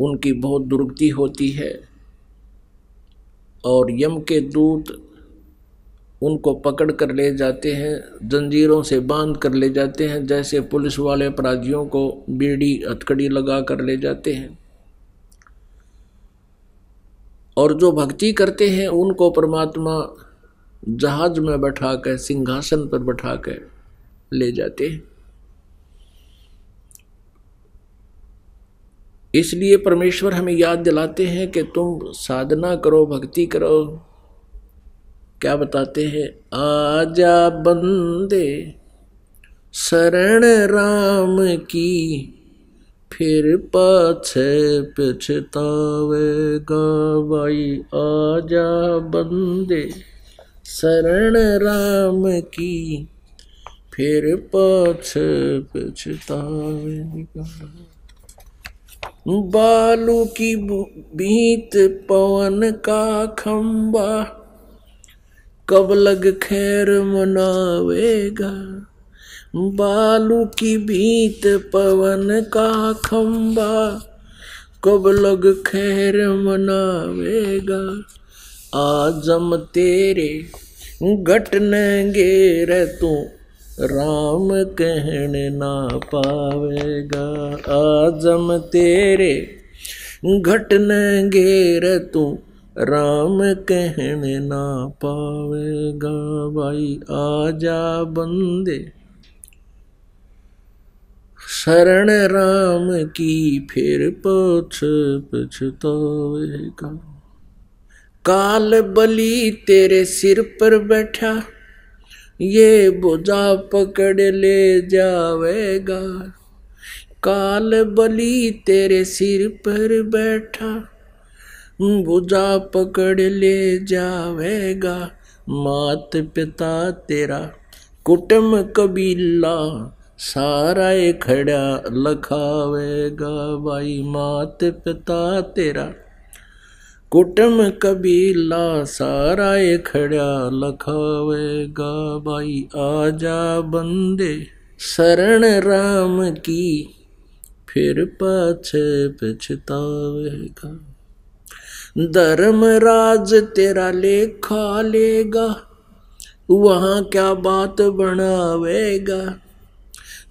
B: उनकी बहुत दुर्गति होती है। और यम के दूत उनको पकड़ कर ले जाते हैं, जंजीरों से बाँध कर ले जाते हैं, जैसे पुलिस वाले अपराधियों को बीड़ी, हथकड़ी लगा कर ले जाते हैं। और जो भक्ति करते हैं, उनको परमात्मा जहाज़ में बैठा कर सिंहासन पर बैठा कर ले जाते हैं। इसलिए परमेश्वर हमें याद दिलाते हैं कि तुम साधना करो, भक्ति करो। क्या बताते हैं? आजा बंदे, शरण राम की, फिर पाछे पछतावेगा भाई आजा बंदे, शरण राम की, फिर पाछे पछतावेगा बालू की बीत पवन का खंबा कब लग खैर मनावेगा? बालू की भीत पवन का खम्बा कब लग खैर मनावेगा? आज़म तेरे घटनेंगे रे तू राम कहने ना पावेगा। आज़म तेरे घटनेंगे रे तू राम कहने ना पावेगा, भाई आजा बंदे। शरण राम की फिर पछ पछतावेगा। काल बली तेरे सिर पर बैठा, ये बोझा पकड़ ले जावेगा। काल बली तेरे सिर पर बैठा बुझा पकड़ ले जावेगा। मात पिता तेरा कुटुम कबीला सारा खड़ा लखावेगा। भाई मात पिता तेरा कुटुम कबीला सारा खड़ा लखावेगा। भाई, आजा बंदे, शरण राम की, फिर पाछ पछतावेगा। धर्मराज तेरा लेखा लेगा, वहाँ क्या बात बनावेगा?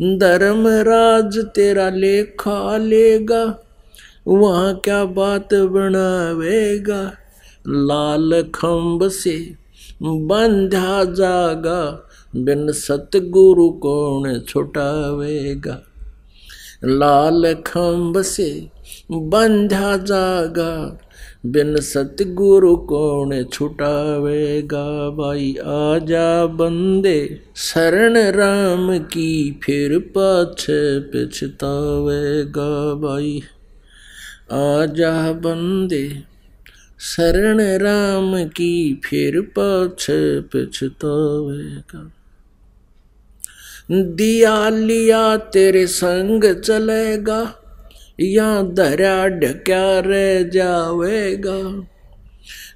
B: धर्मराज तेरा लेखा लेगा, वहाँ क्या बात बनावेगा? लाल खम्ब से बंधा जागा, बिन सतगुरु कौन छुटावेगा? लाल खम्ब से बंधा जागा बिन सतगुरु कौन छुटावेगा? भाई, आजा बंदे, शरण राम की फिर पाछे पछतावेगा। भाई, आजा बंदे, शरण राम की फिर पाछे पिछतावेगा। दिया लिया तेरे संग चलेगा या धरा ढक्या रह जावेगा।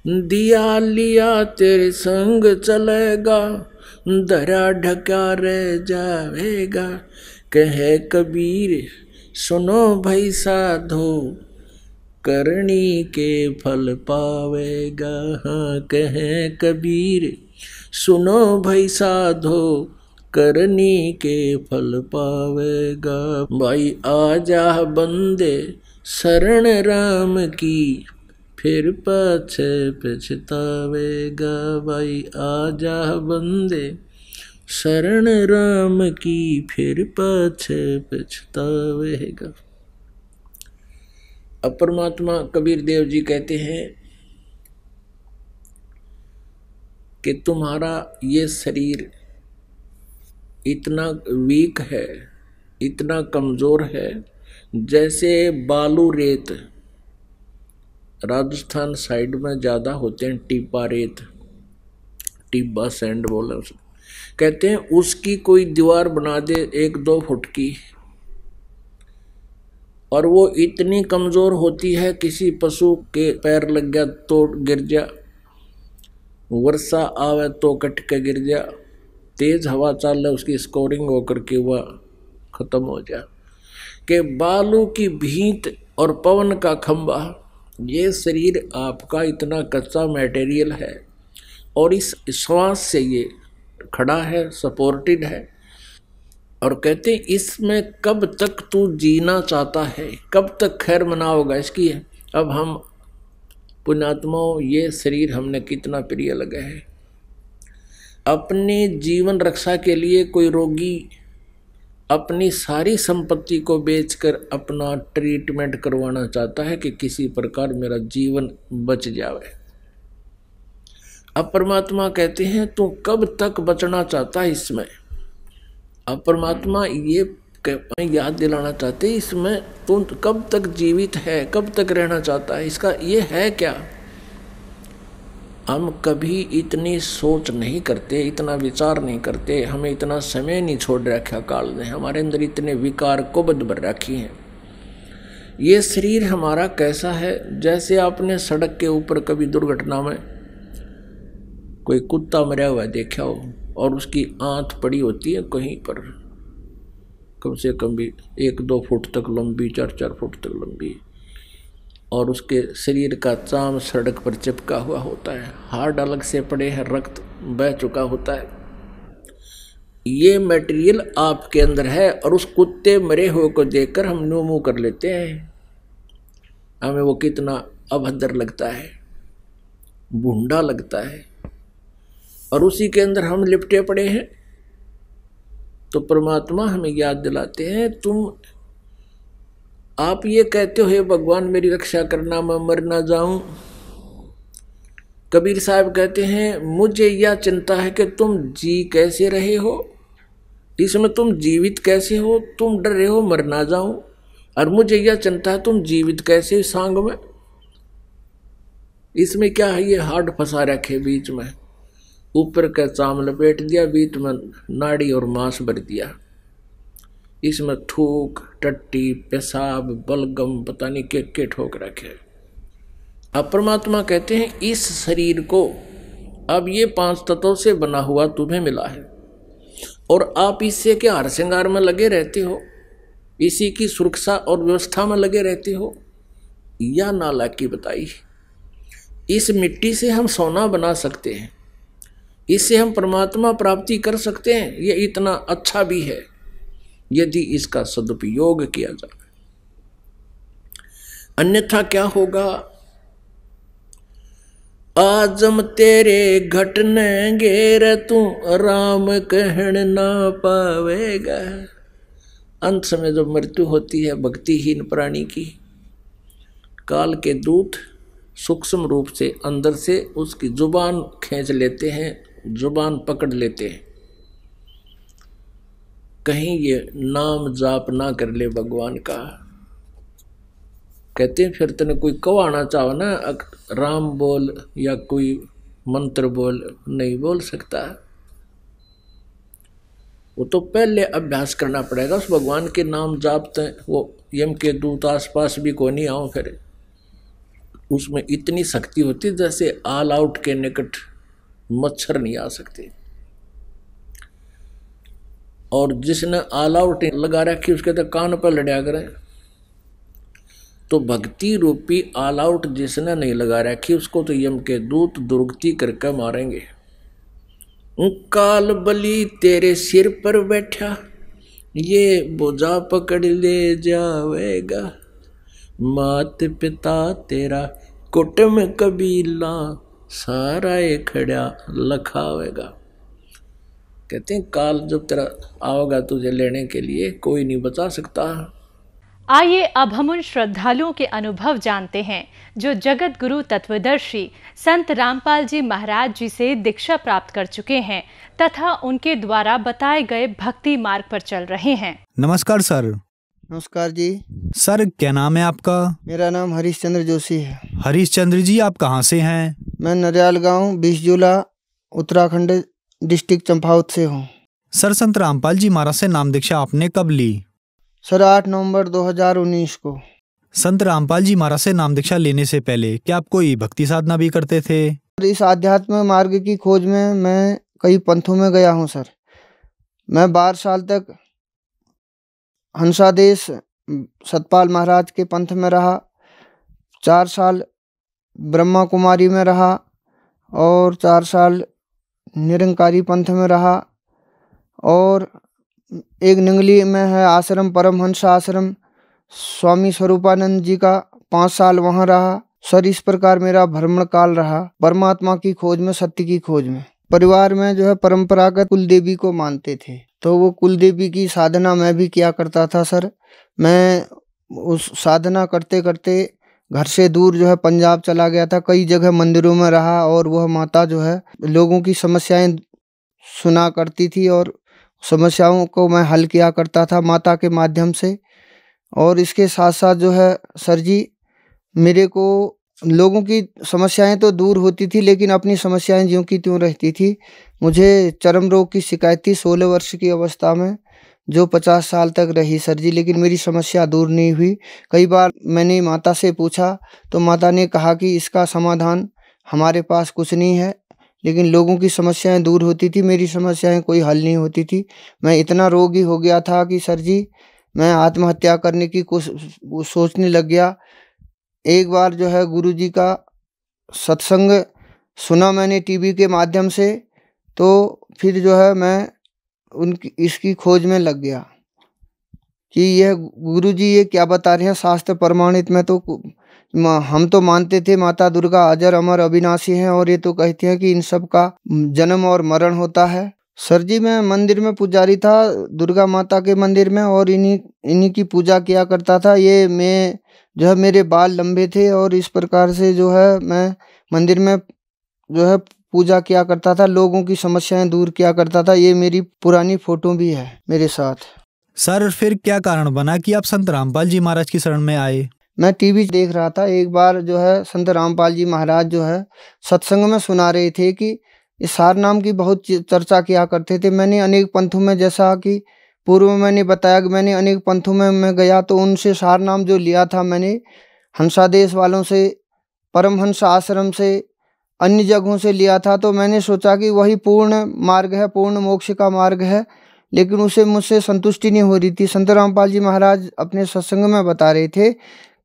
B: दिया लिया तेरे संग चलेगा धरा ढक्या रह जावेगा। कहे कबीर, सुनो भाई साधो करनी के फल पावेगा। हाँ कहे कबीर, सुनो भाई साधो करनी के फल पावेगा। भाई आजा बंदे, शरण राम की फिर पछे पछतावेगा। भाई आजा बंदे, शरण राम की फिर पछे पछतावेगा। अब परमात्मा कबीर देव जी कहते हैं कि तुम्हारा ये शरीर इतना वीक है, इतना कमज़ोर है, जैसे बालू रेत। राजस्थान साइड में ज़्यादा होते हैं टिब्बा रेत टिब्बा सैंड बोले कहते हैं उसकी कोई दीवार बना दे एक दो फुट की, और वो इतनी कमज़ोर होती है, किसी पशु के पैर लग गया तो गिर जा, वर्षा आवे तो कट के गिर जा। तेज हवा चाल उसकी स्कोरिंग होकर के वह खत्म हो जाए कि बालू की भीत और पवन का खंबा ये शरीर आपका इतना कच्चा मटेरियल है और इस श्वास से ये खड़ा है सपोर्टेड है। और कहते इसमें कब तक तू जीना चाहता है? कब तक खैर मनाओगा इसकी? अब हम पुण्यात्माओं, ये शरीर हमने कितना प्रिय लगा है। अपने जीवन रक्षा के लिए कोई रोगी अपनी सारी संपत्ति को बेचकर अपना ट्रीटमेंट करवाना चाहता है कि किसी प्रकार मेरा जीवन बच जाए अब परमात्मा कहते हैं, तू कब तक बचना चाहता है इसमें? अब परमात्मा ये याद दिलाना चाहते इसमें तुम कब तक जीवित है, कब तक रहना चाहता है? इसका ये है क्या? हम कभी इतनी सोच नहीं करते, इतना विचार नहीं करते, हमें इतना समय नहीं छोड़ रखा काल ने, हमारे अंदर इतने विकार को बद भर रखी हैं। ये शरीर हमारा कैसा है? जैसे आपने सड़क के ऊपर कभी दुर्घटना में कोई कुत्ता मरा हुआ देखा हो और उसकी आंत पड़ी होती है कहीं पर, कम से कम भी एक दो फुट तक लंबी, चार चार फुट तक लंबी। और उसके शरीर का चाम सड़क पर चिपका हुआ होता है। हार्ड अलग से पड़े हैं, रक्त बह चुका होता है। ये मटेरियल आपके अंदर है और उस कुत्ते मरे हुए को देखकर हम नो मुँह कर लेते हैं। हमें वो कितना अभद्र लगता है, बूढ़ा लगता है। और उसी के अंदर हम लिपटे पड़े हैं। तो परमात्मा हमें याद दिलाते हैं, तुम आप ये कहते हो भगवान, मेरी रक्षा करना, मैं मर ना जाऊँ? कबीर साहब कहते हैं, मुझे यह चिंता है कि तुम जी कैसे रहे हो? इसमें तुम जीवित कैसे हो? तुम डर रहे हो, मर ना जाऊँ? और मुझे यह चिंता है, तुम जीवित कैसे सांग में? इसमें क्या है, ये हार्ड फंसा रखे बीच में। ऊपर का चाम लपेट दिया, बीच में नाड़ी और मांस भर दिया। इसमें थूक, टट्टी, पेशाब, बलगम, पता नहीं के के ठोक रखे। अब परमात्मा कहते हैं, इस शरीर को अब ये पाँच तत्वों से बना हुआ तुम्हें मिला है। और आप इससे के हर श्रृंगार में लगे रहते हो? इसी की सुरक्षा और व्यवस्था में लगे रहते हो? या नाला की बताई। इस मिट्टी से हम सोना बना सकते हैं। इससे हम परमात्मा प्राप्ति कर सकते हैं। ये इतना अच्छा भी है। यदि इसका सदुपयोग किया जाए। अन्यथा क्या होगा? आज़म तेरे घटने गेर तू राम कहन ना पावेगा। अंत समय जब मृत्यु होती है भक्तिहीन प्राणी की, काल के दूत सूक्ष्म रूप से अंदर से उसकी ज़ुबान खींच लेते हैं, ज़ुबान पकड़ लेते हैं। कहीं ये नाम जाप ना कर ले भगवान का। कहते हैं, फिर तेने कोई कवाना चाहो ना राम बोल या कोई मंत्र बोल, नहीं बोल सकता। वो तो पहले अभ्यास करना पड़ेगा, उस भगवान के नाम जापते वो यम के दूत आसपास भी को नहीं आओ फिर। उसमें इतनी शक्ति होती जैसे ऑल आउट के निकट मच्छर नहीं आ सकते। और जिसने आउट लगा रखी, उसके तो कान पर लड़ा करे। तो भक्ति रूपी ऑल आउट जिसने नहीं लगा रखी, उसको तो यम के दूत दुर्गति करके मारेंगे। काल बली तेरे सिर पर बैठा, ये बोझा पकड़ ले जावेगा। मात पिता तेरा कुटुम कबीला सारा ये खड़ा लखावेगा। कहते हैं काल जब तेरा आओगा तुझे लेने के लिए कोई नहीं बता सकता।
C: आइए अब हम उन श्रद्धालुओं के अनुभव जानते हैं जो जगत गुरु तत्वदर्शी संत रामपाल जी महाराज जी से दीक्षा प्राप्त कर चुके हैं तथा उनके द्वारा बताए गए भक्ति मार्ग पर चल रहे हैं।
D: नमस्कार सर।
E: नमस्कार जी।
D: सर क्या नाम है आपका?
E: मेरा नाम हरीश चंद्र जोशी है।
D: हरीश चंद्र जी आप कहाँ से हैं?
E: मैं नरियाल गाँव बीसजूला उत्तराखंड डिस्ट्रिक्ट चंपावत से हूँ।
D: सर संत रामपाल जी महाराज से नाम दीक्षा आपने कब ली?
E: सर आठ नवंबर 2019 को।
D: संत रामपाल जी महाराज से नाम दीक्षा लेने से पहले क्या आप कोई भक्ति साधना भी करते थे?
E: इस आध्यात्म मार्ग की खोज में मैं कई पंथों में गया हूँ सर। मैं बारह साल तक हंसादेश सतपाल महाराज के पंथ में रहा चार साल ब्रह्मा कुमारी में रहा और चार साल निरंकारी पंथ में रहा और एक निंगली में है आश्रम, परमहंस आश्रम। स्वामी स्वरूपानंद जी का पाँच साल वहाँ रहा। सर, इस प्रकार मेरा भ्रमण काल रहा। परमात्मा की खोज में, सत्य की खोज में। परिवार में जो है परंपरागत कुल देवी को मानते थे। तो वो कुल देवी की साधना मैं भी किया करता था, सर। मैं उस साधना करते करते घर से दूर जो है पंजाब चला गया था, कई जगह मंदिरों में रहा और वह माता जो है लोगों की समस्याएँ सुना करती थी और समस्याओं को मैं हल किया करता था माता के माध्यम से। और इसके साथ साथ जो है सर जी, मेरे को लोगों की समस्याएँ तो दूर होती थी, लेकिन अपनी समस्याएँ ज्यों की त्यों रहती थी। मुझे चरम रोग की शिकायत थी सोलह वर्ष की अवस्था में। जो पचास साल तक रही। सर जी, लेकिन मेरी समस्या दूर नहीं हुई। कई बार मैंने माता से पूछा तो माता ने कहा कि इसका समाधान हमारे पास कुछ नहीं है, लेकिन लोगों की समस्याएँ दूर होती थी, मेरी समस्याएँ कोई हल नहीं होती थी। मैं इतना रोगी हो गया था कि सर जी, मैं आत्महत्या करने की कुछ सोचने लग गया। एक बार जो है गुरु जी का सत्संग सुना मैंने टीवी के माध्यम से तो फिर जो है मैं उनकी, इसकी खोज में लग गया कि यह गुरु जी ये क्या बता रहे हैं? शास्त्र प्रमाणित में तो हम तो मानते थे माता दुर्गा अजर अमर अविनाशी हैं और ये तो कहते हैं कि इन सब का जन्म और मरण होता है। सर जी, मैं मंदिर में पुजारी था, दुर्गा माता के मंदिर में और इन्हीं इन्हीं की पूजा किया करता था। ये मैं, जो है मेरे बाल लंबे थे और इस प्रकार से जो है मैं मंदिर में जो है पूजा किया करता था लोगों की समस्याएँ दूर किया करता था। ये मेरी पुरानी फ़ोटो भी है मेरे साथ।
D: सर फिर क्या कारण बना कि आप संत रामपाल जी महाराज की शरण में आए?
E: मैं टीवी देख रहा था एक बार जो है संत रामपाल जी महाराज जो है सत्संग में सुना रहे थे कि इस सार नाम की बहुत चर्चा किया करते थे। मैंने अनेक पंथों में जैसा कि पूर्व में मैंने बताया कि मैंने अनेक पंथों में मैं गया तो उनसे सार नाम जो लिया था मैंने हंसादेश वालों से परमहंस आश्रम से अन्य जगहों से लिया था तो मैंने सोचा कि वही पूर्ण मार्ग है, पूर्ण मोक्ष का मार्ग है, लेकिन उसे मुझसे संतुष्टि नहीं हो रही थी। संत रामपाल जी महाराज अपने सत्संग में बता रहे थे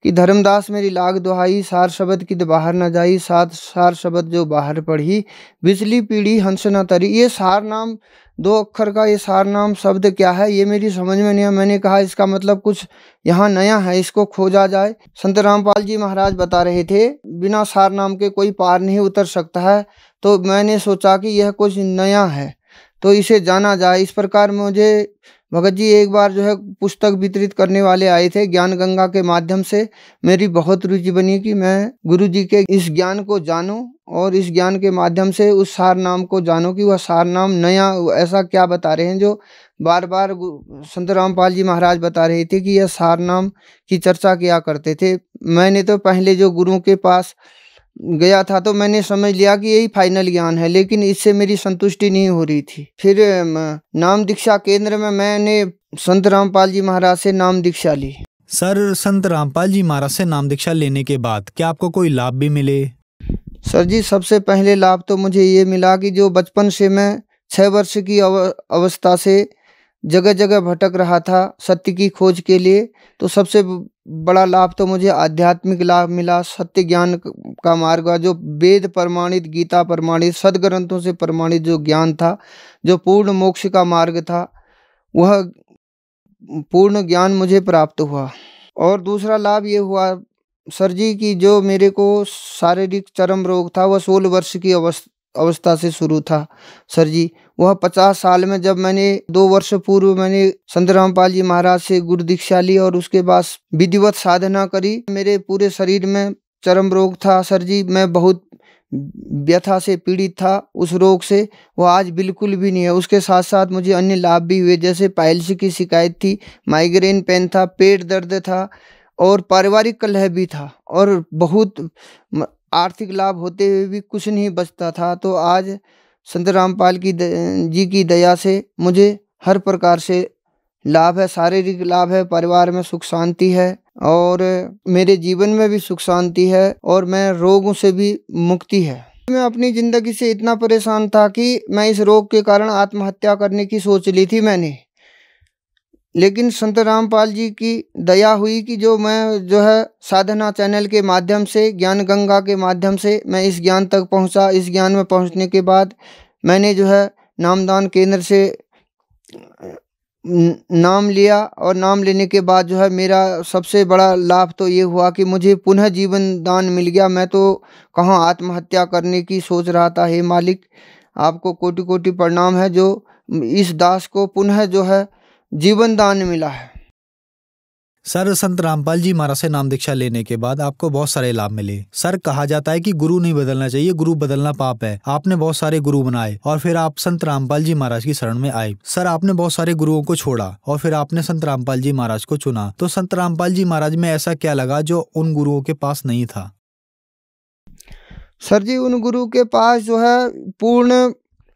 E: कि धर्मदास मेरी लाग दुहाई, सार शब्द की बाहर न जाई, सात सार शब्द जो बाहर पढ़ी, बिजली पीढ़ी हंस न तरी। ये सार नाम दो अक्षर का ये सार नाम शब्द क्या है? ये मेरी समझ में नहीं है। मैंने कहा, इसका मतलब कुछ यहाँ नया है, इसको खोजा जाए। संत रामपाल जी महाराज बता रहे थे, बिना सार नाम के कोई पार नहीं उतर सकता है। तो मैंने सोचा कि यह कुछ नया है तो इसे जाना जाए। इस प्रकार मुझे भगत जी, एक बार जो है पुस्तक वितरित करने वाले आए थे ज्ञान गंगा के माध्यम से। मेरी बहुत रुचि बनी कि मैं गुरु जी के इस ज्ञान को जानूं और इस ज्ञान के माध्यम से उस सार नाम को जानूं कि वह सार नाम नया ऐसा क्या बता रहे हैं, जो बार बार संत रामपाल जी महाराज बता रहे थे कि यह सार नाम की चर्चा किया करते थे। मैंने तो पहले जो गुरुओं के पास गया था तो मैंने समझ लिया कि यही फाइनल ज्ञान है लेकिन इससे मेरी संतुष्टि नहीं हो रही थी। फिर नाम दीक्षा केंद्र में मैंने संत रामपाल जी महाराज से नाम दीक्षा ली।
D: सर संत रामपाल जी महाराज से नाम दीक्षा लेने के बाद क्या आपको कोई लाभ भी मिले?
E: सर जी सबसे पहले लाभ तो मुझे ये मिला कि जो बचपन से मैं छः वर्ष की अव, अवस्था से जगह जगह भटक रहा था सत्य की खोज के लिए। तो सबसे बड़ा लाभ तो मुझे आध्यात्मिक लाभ मिला सत्य ज्ञान का मार्ग जो वेद प्रमाणित, गीता प्रमाणित, सदग्रंथों से प्रमाणित जो ज्ञान था, जो पूर्ण मोक्ष का मार्ग था, वह पूर्ण ज्ञान मुझे प्राप्त हुआ। और दूसरा लाभ ये हुआ, सर जी की जो मेरे को शारीरिक चरम रोग था, वह सोलह वर्ष की अवस्था अवस्था से शुरू था। सर जी वह पचास साल में जब मैंने दो वर्ष पूर्व मैंने संत रामपाल जी महाराज से गुरु दीक्षा ली और उसके बाद विधिवत साधना करी, मेरे पूरे शरीर में चरम रोग था सर जी। मैं बहुत व्यथा से पीड़ित था उस रोग से। वो आज बिल्कुल भी नहीं है। उसके साथ साथ मुझे अन्य लाभ भी हुए, जैसे पाइल्स की शिकायत थी माइग्रेन पेन था, पेट दर्द था और पारिवारिक कलह भी था और बहुत आर्थिक लाभ होते हुए भी कुछ नहीं बचता था। तो आज संत रामपाल की जी की दया से मुझे हर प्रकार से लाभ है, शारीरिक लाभ है, परिवार में सुख शांति है और मेरे जीवन में भी सुख शांति है और मैं रोगों से भी मुक्ति है। मैं अपनी ज़िंदगी से इतना परेशान था कि मैं इस रोग के कारण आत्महत्या करने की सोच ली थी मैंने। लेकिन संत रामपाल जी की दया हुई कि जो मैं जो है साधना चैनल के माध्यम से, ज्ञान गंगा के माध्यम से मैं इस ज्ञान तक पहुँचा। इस ज्ञान में पहुँचने के बाद मैंने जो है नामदान केंद्र से नाम लिया और नाम लेने के बाद जो है मेरा सबसे बड़ा लाभ तो ये हुआ कि मुझे पुनः जीवन दान मिल गया। मैं तो कहाँ आत्महत्या करने की सोच रहा था। हे मालिक, आपको कोटि कोटि प्रणाम है जो इस दास को पुनः जो है जीवन दान मिला है।
D: सर संत रामपाल जी महाराज से नाम दीक्षा लेने के बाद आपको बहुत सारे लाभ मिले। सर कहा जाता है कि गुरु नहीं बदलना चाहिए गुरु बदलना पाप है। आपने बहुत सारे गुरु बनाए और फिर आप संत रामपाल जी महाराज की शरण में आए। सर आपने बहुत सारे गुरुओं को छोड़ा और फिर आपने संत रामपाल जी महाराज को चुना। तो संत रामपाल जी महाराज में ऐसा क्या लगा जो उन गुरुओं के पास नहीं था?
E: सर जी उन गुरु के पास जो है पूर्ण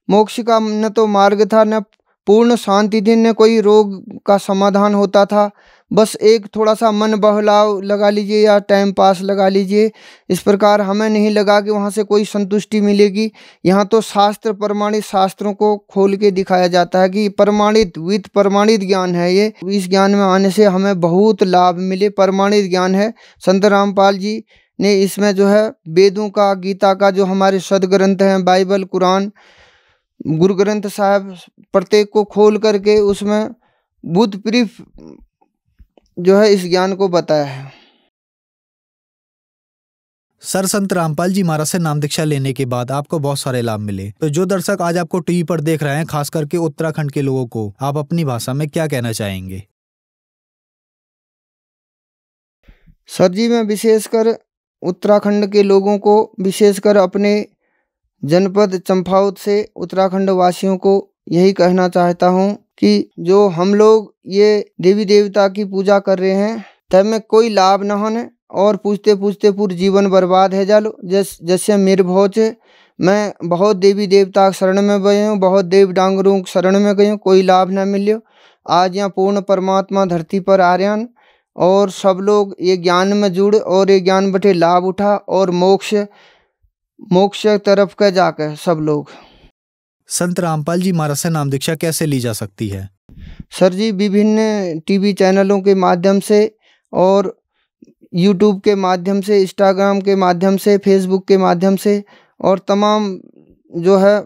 E: मोक्ष का न तो मार्ग था न पूर्ण शांति दिन कोई रोग का समाधान होता था। बस एक थोड़ा सा मन बहलाव लगा लीजिए या टाइम पास लगा लीजिए। इस प्रकार हमें नहीं लगा कि वहाँ से कोई संतुष्टि मिलेगी। यहाँ तो शास्त्र, प्रमाणित शास्त्रों को खोल के दिखाया जाता है कि प्रमाणित विद प्रमाणित ज्ञान है ये। इस ज्ञान में आने से हमें बहुत लाभ मिले। प्रमाणित ज्ञान है। संत रामपाल जी ने इसमें जो है वेदों का, गीता का जो हमारे सदग्रंथ हैं, बाइबल, कुरान गुरु ग्रंथ साहब प्रत्येक को खोल करके उसमें बुद्ध प्रीफ जो है इस ज्ञान को बताया है।
D: सर संत रामपाल जी महाराज से नाम दीक्षा लेने के बाद आपको बहुत सारे लाभ मिले। तो जो दर्शक आज आपको टीवी पर देख रहे हैं खास करके उत्तराखंड के लोगों को आप अपनी भाषा में क्या कहना चाहेंगे?
E: सर जी मैं विशेषकर उत्तराखंड के लोगों को विशेषकर अपने जनपद चंपावत से उत्तराखंड वासियों को यही कहना चाहता हूँ कि जो हम लोग ये देवी देवता की पूजा कर रहे हैं, तब में कोई लाभ न होने और पूछते पूछते पूरे जीवन बर्बाद है जालो। जस जैसे मेरे बहुत मैं बहुत देवी देवता शरण में गए हूँ, बहुत देव डांगरों शरण में गए हूँ, कोई लाभ न मिले आज यहाँ पूर्ण परमात्मा धरती पर आ रहे और सब लोग ये ज्ञान में जुड़ और ये ज्ञान बटे लाभ उठा और मोक्ष मोक्ष तरफ़ का जाकर सब लोग।
D: संत रामपाल जी महाराज से नाम दीक्षा कैसे ली जा सकती है?
E: सर जी विभिन्न टीवी चैनलों के माध्यम से और यूट्यूब के माध्यम से इंस्टाग्राम के माध्यम से फेसबुक के माध्यम से और तमाम जो है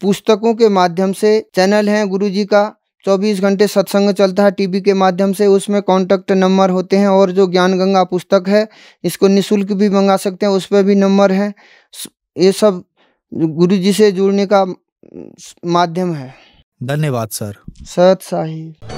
E: पुस्तकों के माध्यम से चैनल हैं गुरु जी का। चौबीस घंटे सत्संग चलता है टीवी के माध्यम से। उसमें कॉन्टैक्ट नंबर होते हैं और जो ज्ञान गंगा पुस्तक है इसको निशुल्क भी मंगा सकते हैं उस पर भी नंबर है। ये सब गुरु जी से जुड़ने का माध्यम है।
D: धन्यवाद सर।
E: सत साहिब।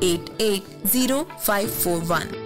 F: 880541.